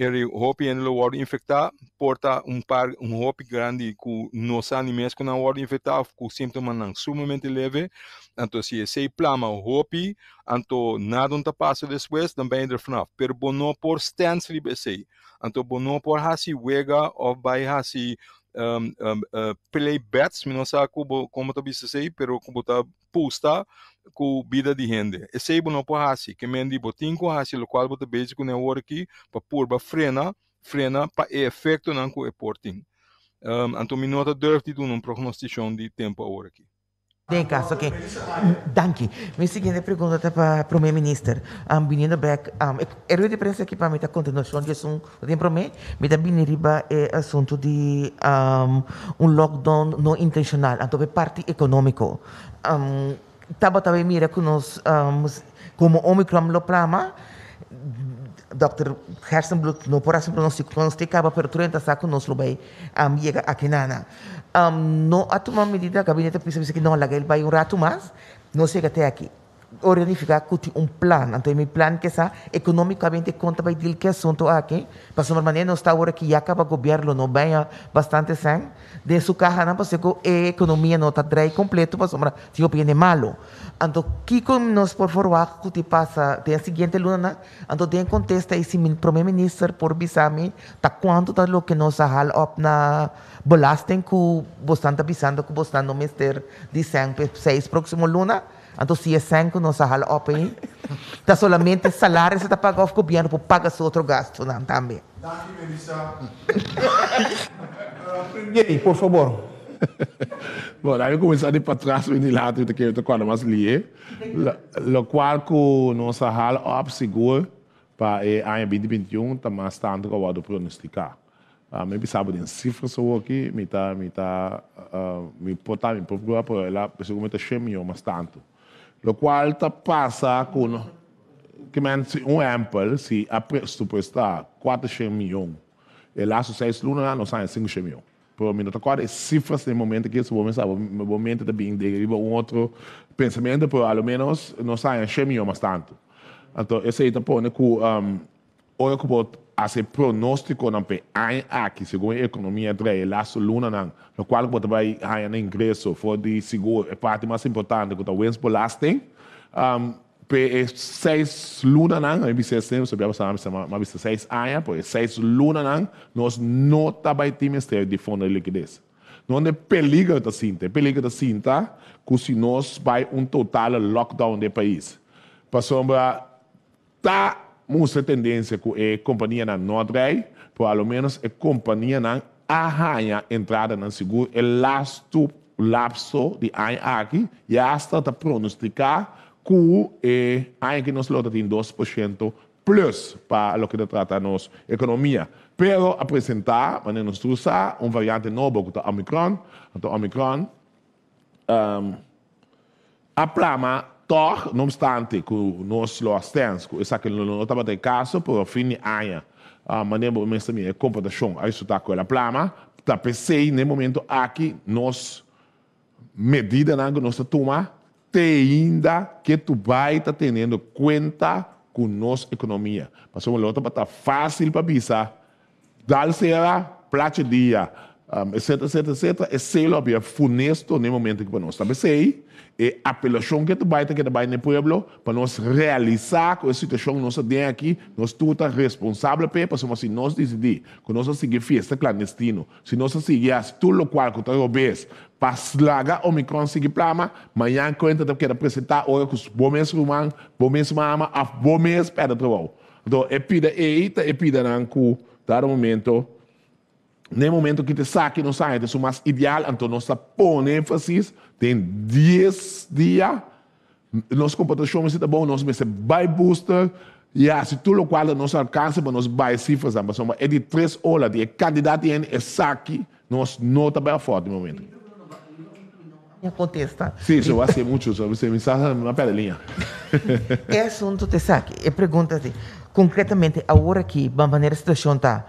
ele hopi en lo word infectado porta um par um hopi grande que nos animais que não word infectado com sintomas não sumamente leve então se esse plama hopi então nada não passa depois também de FNAF pero bono por stance libese então bono por hasi wega ou vai hasi um, um, uh, play bets, não sei como como tu bisa sei, pero como tá posta com vida de gente. E sei não pode assim, que mendi botin com assim, o qual bota com o aqui para frena, frena para efeito não com o porting. Um, então me nota durf de um prognosticação de tempo agora aqui. Tem caso, ok. Danke. Minha seguinte pergunta está para o Primeiro-Ministro. Um, Benino Beck, um, eu de prensa aqui para mim, a continuação de assunto, tem para mim, me dá bem riba é assunto de um, um lockdown não intencional, então é parte econômico. Um, estava também mira que nós, um, como Omicron lo plama, Dr. Hersenblut não por assim pronosticava, pero 30 saco nós lo vai um, chega aqui nana. Um, no a tomar medida, o gabinete pensa que não, lá ele vai um rato mais, não chega até aqui. Organificar um plano, então meu plano que está economicamente conta vai dir que assunto aqui, para sua maneira não está agora que já acaba o governo não bem bastante sem, de sua carra não passa que a economia não está drai completo, para sombra se opinião mal. Então, que nos por favor que te passa tem a seguinte luna, então tem contesta esse primeiro-ministro por bisami, tá quanto tá lo que nos hal op na belasting que você está pensando que você está no mister de 6 próximo luna, então se é 5 nos hal op aí, tá solamente salário se tá pago o governo por pagar seu outro gasto não, também. Melissa. Primeiro, por favor. Bom, daí eu comecei para trás e de lado que eu quando mais li, lo qual que nossa hal op seguro para o ano 2021 está mais tanto que eu vou pronosticar. Uh, me sabe de cifras só aqui, me tá me tá uh, me botar me procurar por ela, seguramente chemio mais tanto. Lo qual passa que men um exemplo se a preço está 4 milhões. E lá se 6 lunas não sai 5 milhões por minuto. Agora, cifras no momento que momento, sabe, no momento também deriva um outro pensamento, por ao menos não sai chemio mais tanto. Então, esse aí também que um, olha que fazer pronóstico não pe ai aqui segundo a economia dre lá su luna não no qual pode vai ganhar ingresso for de é parte mais importante que talvez belasting um, pe seis luna não aí você sempre sobre a sama mas você seis anos pois seis luna não nós não vai de fundo de liquidez. Não é perigo da cinta perigo da cinta que se nós vai um total lockdown do país. Para sombra tá mostra tendência que a companhia não Nordrei, por ao menos a companhia não arranha entrada no seguro, e lasto lapso de ano aqui, e hasta está pronosticar que é ano que nós lota tem 2% plus para o que trata a nossa economia. Pero apresentar, mas nós usa uma variante nova que é Omicron, então Omicron, um, a toch, não obstante, que nós lo astens, que essa que não estava de caso, por fim de ano, a maneira como nós também é computação, aí isso está com a plama, está pensei no momento aqui, nós medida que nós toma, te ainda que tu vai estar tendo conta com nossa economia. Mas o outro está fácil para pisar, dar-se a plate dia, um, etc, etc, etc, e se lo había funesto no momento que nós aí, e apelação que tu vai ter que vai no pueblo para nós realizar com a situação que nós temos aqui, nós tu tá responsável para, para se nós decidir que nós seguir festa clandestino, se nós seguir tudo o qual que tu vês, para slagar o microfone seguir plama, amanhã conta tu quer apresentar olha com os bons rumang, bons mama, a bons pedra trabalho. Então, é pida eita, é pida que dar um momento no momento que te saque no sai, é o mais ideal, então nós põe ênfase, tem 10 dias, nós computações está bom, nós vai vai booster, e se tudo o qual nós alcança, nós vai cifras, mas é de três horas, de candidato é saque, nós não está bem forte no momento. Minha contesta. Sim, isso vai ser muito, você me está na pedelinha. É assunto de saque, é pergunta assim, concretamente, agora que, de maneira a situação está,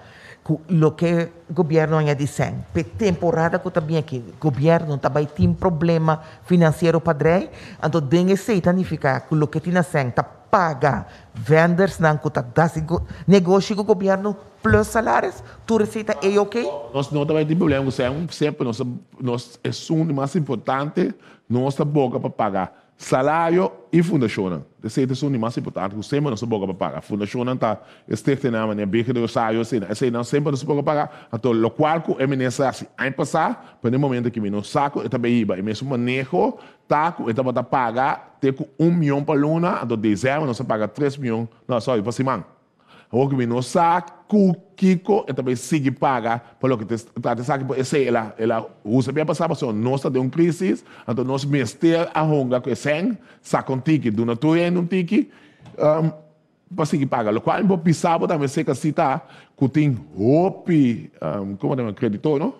lo que o governo ainda dizem. Pe temporada que também que o governo também tem problema financeiro padre, então tem esse significa que o que tem assim tá paga vendors não que tá dá negócio com o governo plus salários, tu receita é ok? Nós não também tem problema, sempre nós nós é o mais importante, nossa boca para pagar salário e fundação. Esse é o mais importante, que sempre nós boca para pagar. A fundação está estrita na maneira bem que eu saio, assim, não sempre nós boca para pagar. Então, o qual que é ministro assim, em passar, para o momento que me não saco, eu também iba, e mesmo manejo, eu também tá pagar, tem um milhão para luna, então dezembro nós paga três milhões, não, só para semana. O que me não saco, Kiko, também sigue paga, pelo que está te sabe, esse ela, ela usa bem passar, mas nós está de uma crise, então nós mestre a honga que sem, saca um tique, do na tua um tique, um, para seguir paga. O qual é pisado também sei que se tá, que tem hope, um, como é creditor, não?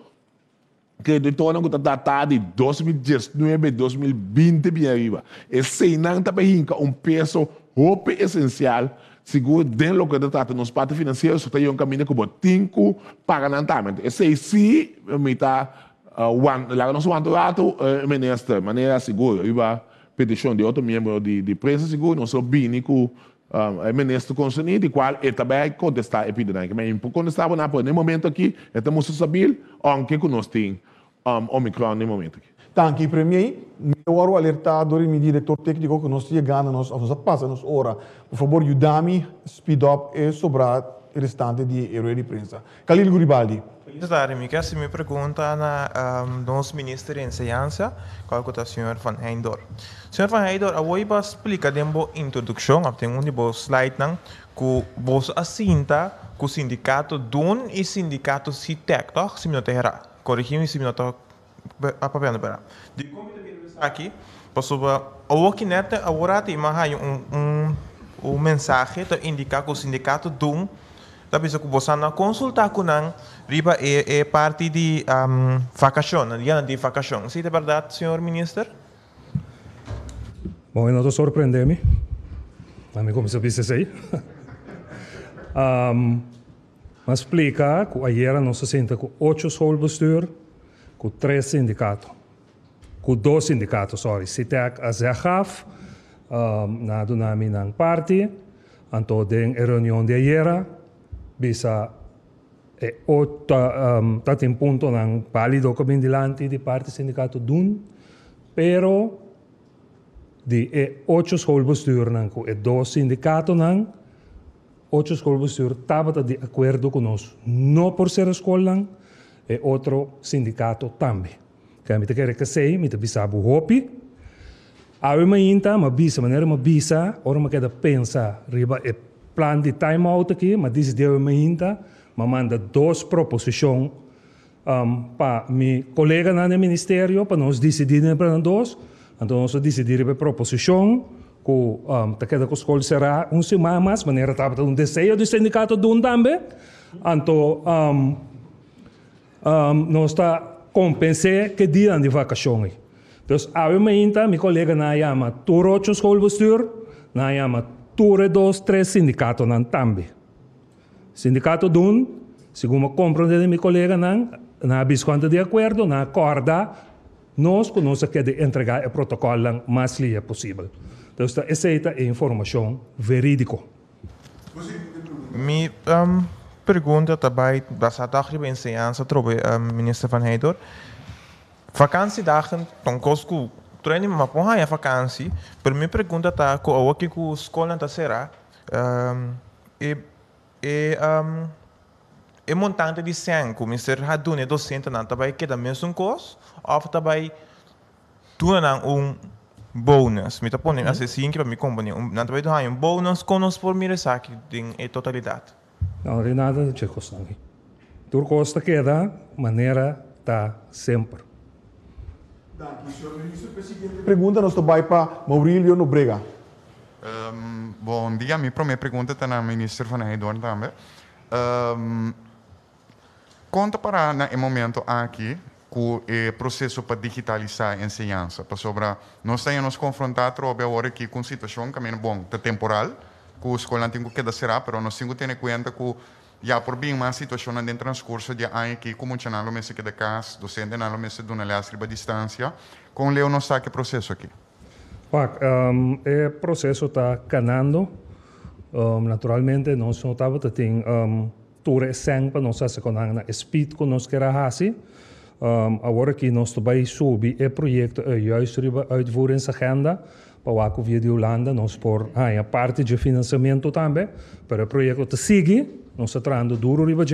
Creditor não está datado de 2019, 2020 bem arriba. Esse não também um peso hope essencial seguro dentro do que trata nos parte financeiro só tem um caminho como cinco pagamento esse sim me está lá nós vamos rato ministro maneira segura iba petição de outro membro de de prensa seguro nós bini com o ministro concernido de qual ele também contestar epidemia mas por contestar na no momento aqui estamos saber onde que nós tem um, Omicron no momento aqui Tanki premier, eu oro alertador e mi diretor técnico que nós chegando nós nós passa nos ora. Por favor, ajuda-me speed up e sobrar o restante de euro de prensa. Khalil Guribaldi. Me quer se me pergunta na um, nosso ministro de ciência, qual é o senhor Van Heindor. Senhor Van Heindor, eu vou explicar dembo introdução, tem um de slide nang, que vos assinta que o sindicato DUN e sindicato CITEC, toch? Se me não terá. Corrigimos se me não apa pena pera. Di aqui, pasoba o que neta agora tem mais um um mensagem para indicar que o sindicato dum da bisa que você na consulta com nang riba é, é parte de um, vacação, dia de vacação. Se é verdade, senhor ministro? Bom, eu não estou surpreendendo-me. A mim como se disse aí. um, mas explicar que ayer nós se senta com oito schoolbestuur com três sindicatos, com dois sindicatos, sorry, CITEC a ZEHAF, um, na dunami ng party, anto den reunião de ayer, bisa e otto um, tatin punto ng palido kami dilanti di parte sindicato dun, pero di e ocho schoolbestuur ng ko e dos sindicato ng ocho schoolbestuur tabata di acuerdo con nos, no por ser escola e outro sindicato também. Que me quer que sei, me bisa bu hopi. Awe ma inta, ma bisa, maneira ma bisa, ora ma queda pensa, riba e plan de time out aqui, ma diz deu ma inta, ma manda duas proposições um, para mi colega na ministério, para nós decidir para nós, então nós decidir para proposição, que um, ta queda que a escola será um semana mais, maneira estava um desejo do sindicato de um também, então um, um, nós está compensar que dia de vacação. Então, a ainda, meu colega na chama Torocho Schoolbestuur, na chama Ture dos três sindicatos nan também. Sindicato dun, segundo compreender meu colega nan, na bisconta de acordo, na acorda, nós que nós quer entregar o protocolo o mais livre possível. Então, essa é a informação verídica. Me, um, pergunta também, basta toch in seança trobe um, minister van Heidor. Vakantiedagen, dan kost ku trein maar porra é vakansie. Per minha pergunta tá com o que ku escola tá será. Um, e e um, e montante de 100, como minister Hadune docente não também que da mesmo cost, ou também tu não um bonus. Me tá pondo assim que para me companhia, não também um bonus com os por mira saque em totalidade. Não, não nada de Tchaikovsky. Turcosta queda, maneira está sempre. Pergunta nos vai para Maurílio Nobrega. Um, bom dia, minha primeira pergunta está na ministra van Heidorn também. Um, conta para no momento aqui com o processo para digitalizar a ensinança, para sobre nós temos confrontado agora aqui com situação que é bom, temporal, que a escola tem que dar será, mas nós temos que ter em conta que já por bem uma situação no transcurso de ano que como tinha nalo messe que de casa, docente nalo messe de uma a distância, com leu não está que processo aqui. Pak, um, o processo está canando. Um, naturalmente, nós não estamos tendo um, ture para nós fazer com a speed que nós queremos fazer. Um, agora que nós também subir o projeto é juist uitvoeren agenda o via de Holanda nós por ah, a parte de financiamento também para o projeto te seguir nós estamos trabalhando duro riba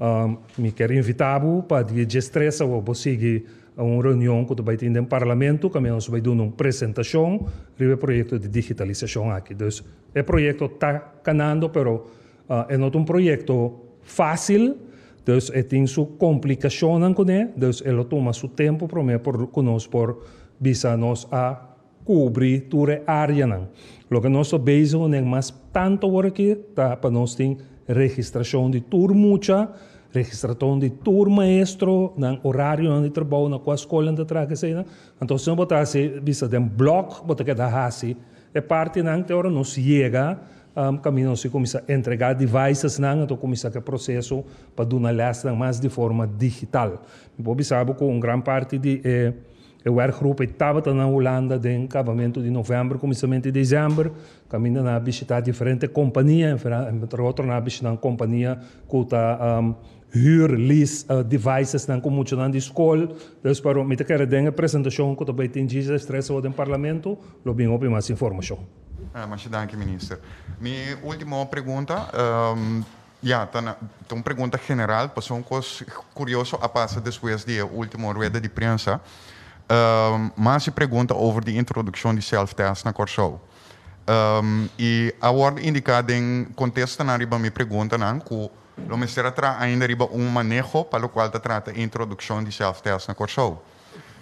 um, me quero invitar para dia de estresse ou para seguir uma reunião que vai ter no parlamento que nós vamos dar uma apresentação do projeto de digitalização aqui então o projeto está canando pero uh, é não um projeto fácil Dus het tem sua complicação com ele, toma seu tempo para mim por bisa nós a cobrir toda a área. Lo que nós bezig é mais tanto agora que tá para nós tem registração de turmucha, registração de tur maestro, horário de trabalho na qual escola de traga sei, então se botar se bisa dem bloco, botar que da hasi, é parte não que agora nos chega um, caminho se começa a entregar devices não então começa o processo para dar uma lesson mais de forma digital Bob sabe que uma grande parte de eh, o werkgroep estava na Holanda em acabamento de novembro, começamento de dezembro, caminha na visitar diferentes companhias, entre outras na uma companhia que está um, huur, lease uh, devices na como na de escola. Então, para me ter que apresentação que também tem dias estresse no parlamento, lo bem mais informação. Ah, mas dank minister. Minha última pergunta, um, ja, dan, uma pergunta general, passou um coisa curioso a passar depois da última rueda de prensa. Um, mas se pergunta over de introdução de self-test na Corsou. Um, e a ordem indicada em contexto na riba me pergunta não, que o ministério tra ainda riba um manejo para o qual trata a introdução de self-test na Corsou.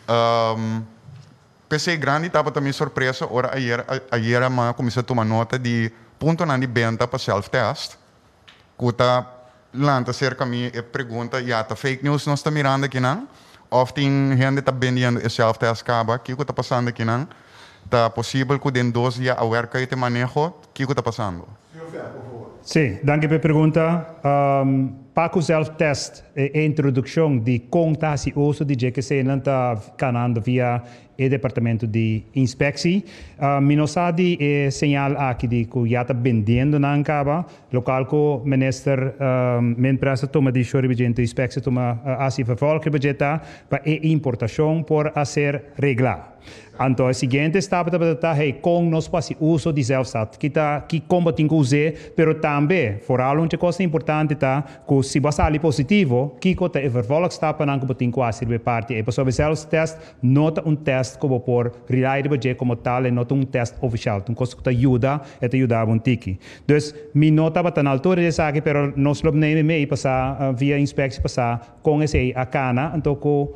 Um, PC grande estava também surpresa, ora ayer, ayer a começou a tomar nota de ponto na de venda para self-test. Kuta lanta cerca mim e pergunta, já, tá fake news nós está mirando aqui não? Of tem gente está vendendo self-test acaba, o que está passando aqui não? Tá possível que den dois dias a werk te manejo, o que está passando? Sim, danke pela pergunta. Um, para o self-test e introdução de conta e uso de GKC não está canando via e departamento de inspeção. Uh, minosadi é sinal aqui de que já está vendendo na Ancaba, local que o minister, uh, men toma de chore de inspeção toma uh, assim vervolgen budgeta para importação por a ser reglar. Então, a seguinte etapa é hey, com nós para uso de self-stat, que tá que combatem com usar, pero também, fora uma coisa importante tá, que se você ali positivo, que que é vervolgens etapa não com a ser parte, e para self-test, nota um teste como por realidade como tal, e nota um teste oficial, um coisa que ajuda, e te ajuda um tiki. Então, mi nota para na altura de saque, pero nós lo nem passar via inspeção passar com esse a cana, então que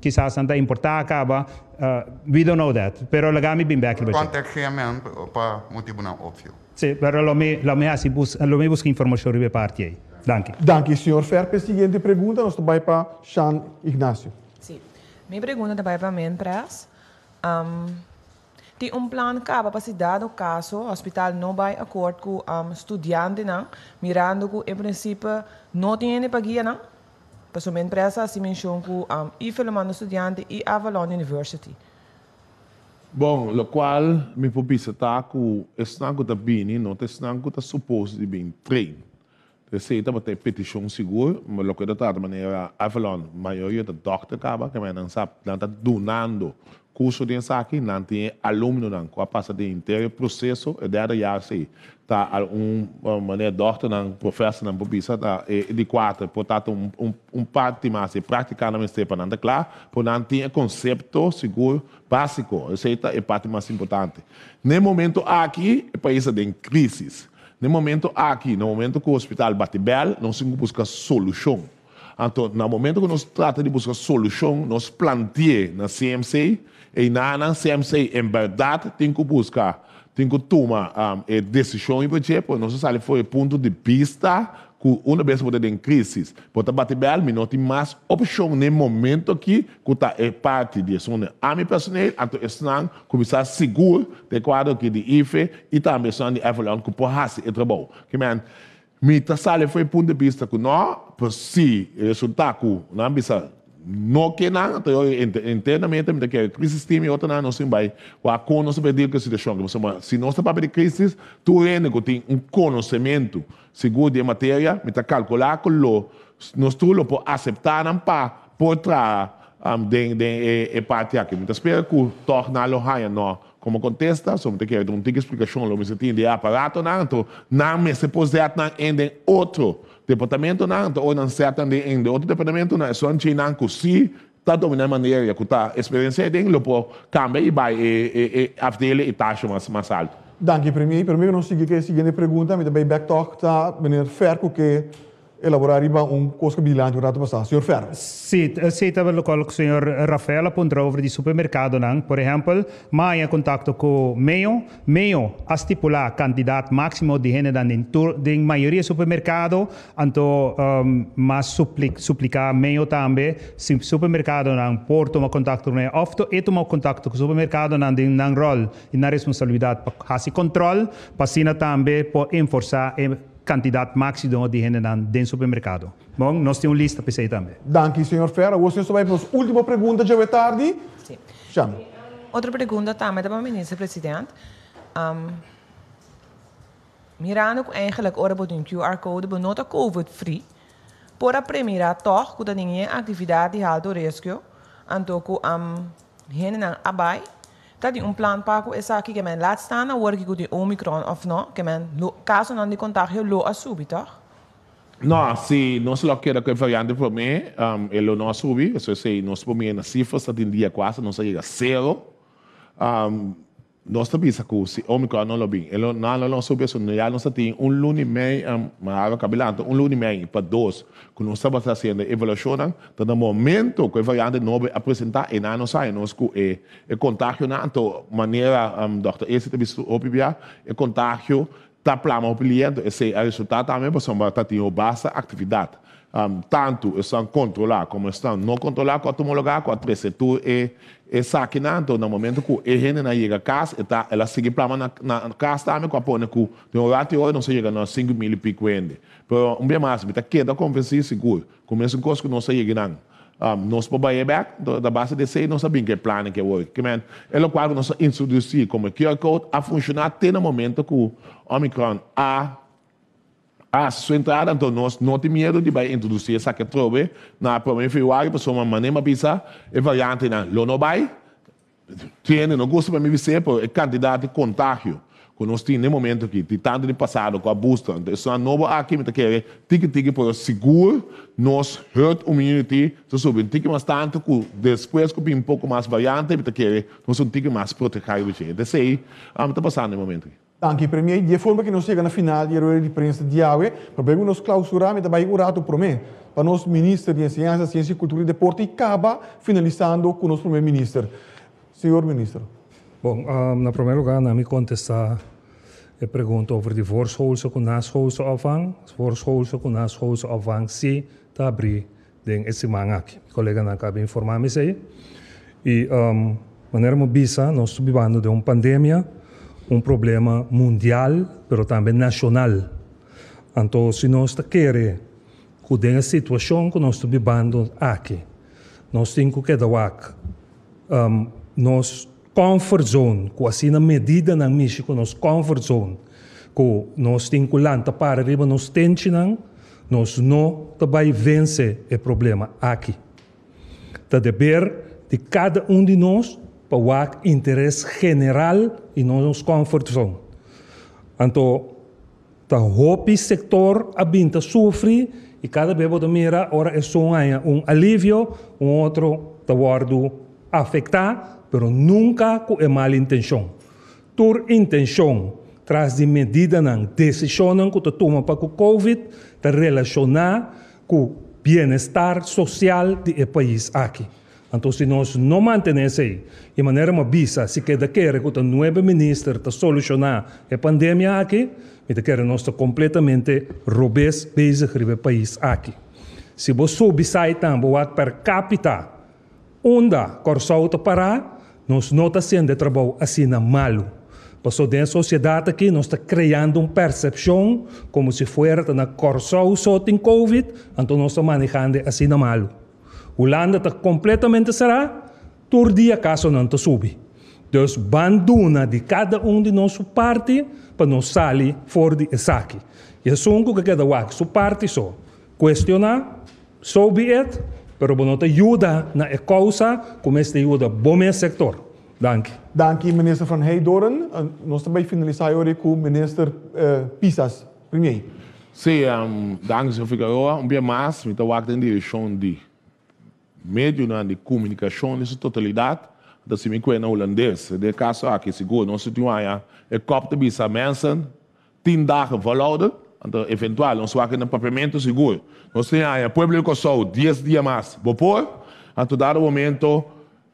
quizás anda importar acaba Uh, we don't know that, pero lagami bim back il Contact GMN pa motivo não óbvio. Sì, però lo me lo me asi bus lo me busca informazioni per parti aí. Danke. Danke, senhor Ferpe. Seguinte pergunta, nós vai para Sean Ignacio. Sim. Minha pergunta vai para a empresa. Um, tem um plano que para cidade o caso o hospital não vai acordo com um, estudante não, mirando que em princípio não tem para guia não para uma empresa assim mencionou que um, e Filomeno Estudante e Avalon University. Bom, lo qual mi popisa ta ku esnango da bini, no te esnango ta supposto di bin train. Te sei ta bate petition seguro, ma lo que da ta maneira Avalon, maioria da doctor acaba que não sabe, não tá donando curso de aqui, não tem aluno não, com a passa de inteiro processo, e dera já sei, tá um maneira dorta não professor não popisa tá de quatro, portanto um um um parte mais e praticamente para não claro, por não ter conceito seguro básico, esse é a parte mais importante. No momento aqui, o país é em crise. No momento aqui, no momento que o hospital bate bem, nós temos que buscar solução. Então, no momento que nós tratamos de buscar solução, nós planteamos na CMC, e na CMC, em verdade, tem que buscar, tem que tomar um, e porque não se foi ponto de vista que uma vez que tem crise, pode bater bem, não tem mais opção no momento que está é parte de zona a minha personal, então estão começar seguro de quadro que de IFE e também são de avaliar que pode fazer o trabalho. Que man, Mi ta sale foi ponto de vista que não, por si, resultado que não bisa no que não, então internamente me que crise sistema outra não não vai, o a não se pedir que a situação, que se nós estamos de crise, tu ainda que tem um conhecimento seguro de matéria, me tá calcular com lo, nós tu lo por aceitar não pa por tra um, de de e, e parte aqui, me espera que torna lo higher no. Como contesta, so me que um tica explicação lo me se tem de aparato não, então não me se pode não outro departamento não, então não certo em outro departamento não, só em não que se tá dominando maneira que tá experiência tem lo por cambia e vai e e e e taxa mais mais alto. Dank je premier. Primeiro nós seguimos a seguinte pergunta, mas também backtalk tá meneer Ferco que elaborar um coisa bilhante para passar. Senhor Ferro. Sim, sei estava com o senhor Rafael apontou sobre o supermercado, não? por exemplo, mas em contato com Meio, Meio a estipular candidato máximo de gênero em maioria supermercado, então um, mas suplica, suplicar Meio também, se supermercado não por tomar contato com ele, ofto e tomar contato com o supermercado não tem um rol e na responsabilidade para fazer controle, para também por enforçar candidato máximo de gênero dentro do supermercado. Bom, nós temos uma lista para isso também. Danke, senhor Ferra. Você vai para a última pergunta, já é tarde. Sim. Chame. Outra pergunta também para o ministro presidente. Um, mirando que eigenlijk ora een QR-code benota COVID-free, por a primeira toch, que ninguém atividade de alto risco, anto que um, hen abai, dat um plan para essa aqui que men laat staan, dan word ik de Omicron of não, que men caso não de contagio lo a subito. No, se nós lo que variante para mim, um, ele não sube, isso é, nós por mim nas cifras, está em dia quase, não chega a zero. Um, nós sabemos que se Omicron não lo bem, ele não lo sube, so já nós tem um lunes e meio, um, mas cabelanto, um lunes e meio para dois, que nós estamos fazendo evolução, então no momento que a variante não vai apresentar, e não sai, nós que é, é contágio, então, maneira, um, doutor, esse tem visto, é contágio, está plama o cliente, esse é o resultado também, porque são tendo baixa atividade. Um, tanto estão controlar como estão não controlar com a homologar com a setor e e saquinando no momento que a gente não chega a casa tá ela segue plama na, na casa também com a pone que tem um rato hoje não se chega a 5 mil e pico ainda. Pero um bem mais, me tá queda convencer seguro. Começa com coisa que não se chega não. Um, nós podemos ir back da base de sei não sabemos que plano que é hoje. Que man, é o qual nós introduzir como QR Code a funcionar até no momento que o Omicron a a sua entrada, então nós não temos medo de vai introduzir essa que trobe na primeira februário, para uma maneira pisa, e variante na Lonobai, tem, não gosto para me ser, por candidato de contágio que nós temos no momento aqui, de tanto de passado com a booster, então é novo aqui, mas que tique tique por seguro, nós herd immunity, so subir tique mais tanto que depois que um pouco mais variante, mas que nós um tique mais protegido, isso aí, está passando no momento aqui. Anche per me, di forma che non chega na finale di errore di prensa di AUE, proprio nos clausurare da bai urato per me, para nos ministro di Ciência, Ciência, Cultura e Deporte e acaba finalizando com o nosso primeiro ministro. Senhor ministro. Bom, um, na primeiro lugar, na me contestar a pergunta over die voorschoolse en naschoolse opvang. Voorschoolse en naschoolse opvang, sim, está abrir den esse mangak. Colega na acaba informar me sei. E um, maneira mo bisa, nós subimos de uma pandemia, um problema mundial, mas também nacional. Então, se nós queremos que a situação que nós estamos vivendo aqui, nós temos que dar um, nos comfort zone, com assim na medida na México, nos comfort zone, que nós temos que lançar para arriba nos tensionam, nós não também vencer o problema aqui. Está dever de cada um de nós para o interesse general e não nos comfort zone. Então, o sector abinta sofre e cada vez que mira ora é só um alívio, um outro tá guardo afetar, pero nunca com a mal intenção. Tur intenção traz de medida não decisão que tu toma para o COVID, te relacionar com bem-estar social do país aqui. Então, se nós não mantenemos aí, de maneira uma bisa, se quer quer que o novo ministro te solucionar a pandemia aqui, e quer nós completamente robês bezig o país aqui. Se você soube sair também, per capita, onde corsou te parar, nós não está sendo trabalho assim na malo. Passou dentro da sociedade aqui, nós estamos criando uma percepção como se fosse na corso só tem Covid, então nós estamos manejando assim na malo. Holanda está completamente será, todo dia caso não está subir. Dus banduna de cada um de nosso parte para nós sair fora de saque. E é um que cada um, sua parte só. Questionar, so be it, pero não ajuda na causa, como este ajuda bom sector. Dank. Dank u, minister Van Heidoren. Nós também finalizamos com o minister uh, Pisas, primeiro. Sim, um, dank senhor Figueroa. Um dia mais, me estou em direção de meio de comunicação nessa totalidade da se me na holandês, de aqui seguro, não se tinha aí, é copo de bisa mensen, tien dagen verlouden, então eventual, não se aqui no papamento seguro. Nós temos aí, público só, 10 dias mais, vapor, então dado momento,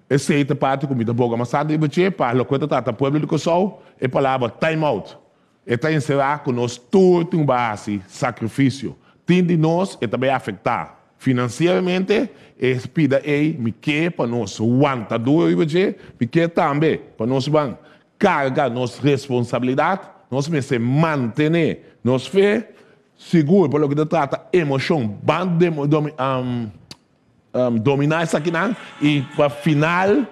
aceita parte comida boa, mas sabe de que para o que está público só, é palavra time out. Está encerrar com nós tudo em base, sacrifício. Tem de nós e também afetar financeiramente, espida ei, me que para nós aguenta duro, me que também para nós van carga nossa responsabilidade, nós me se manter, nós fé seguro, pelo que trata emoção, van um, um, dominar isso aqui não, e para final,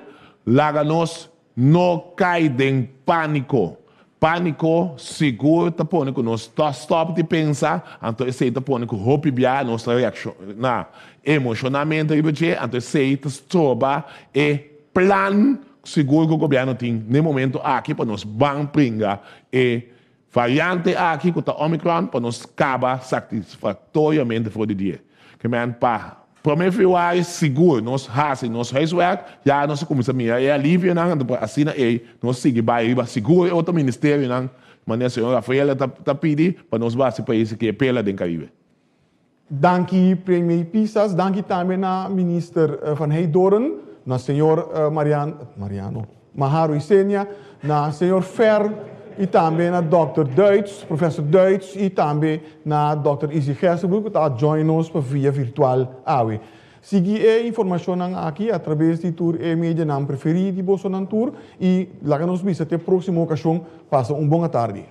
larga nós não cair em pânico pânico, seguro, tá pânico, nós stop de pensar, então esse tá pânico, roupa biar, nossa reação, na emocionamento, então esse tá troba e plan seguro que o governo tem, no momento aqui, para nós bang pringa, e variante aqui, que tá Omicron, para nós acaba satisfatoriamente for de dia. Que man, para Februário, seguro, nós fazemos nosso reiswerk, já nós começamos a é alívio, não, assim, e nós seguimos, vai, seguro, é outro ministério, não, mas a senhora Rafaela está tá pedindo para nós esse país que é pela do Caribe. Danke, Premier Pisas, danke também na minister uh, Van Heidoren, na senhor uh, Mariano, Mariano, Maharo Isenia, na senhor Fer, e também na Dr. Duits, professor Duits, e também na Dr. Izzy Gersenbroek, que está join-nos via virtual AWE. Segui a informação aqui através de tour e mídia não preferida de Bolsonaro Tour e lá nos vemos até a próxima ocasião. Passa uma boa tarde.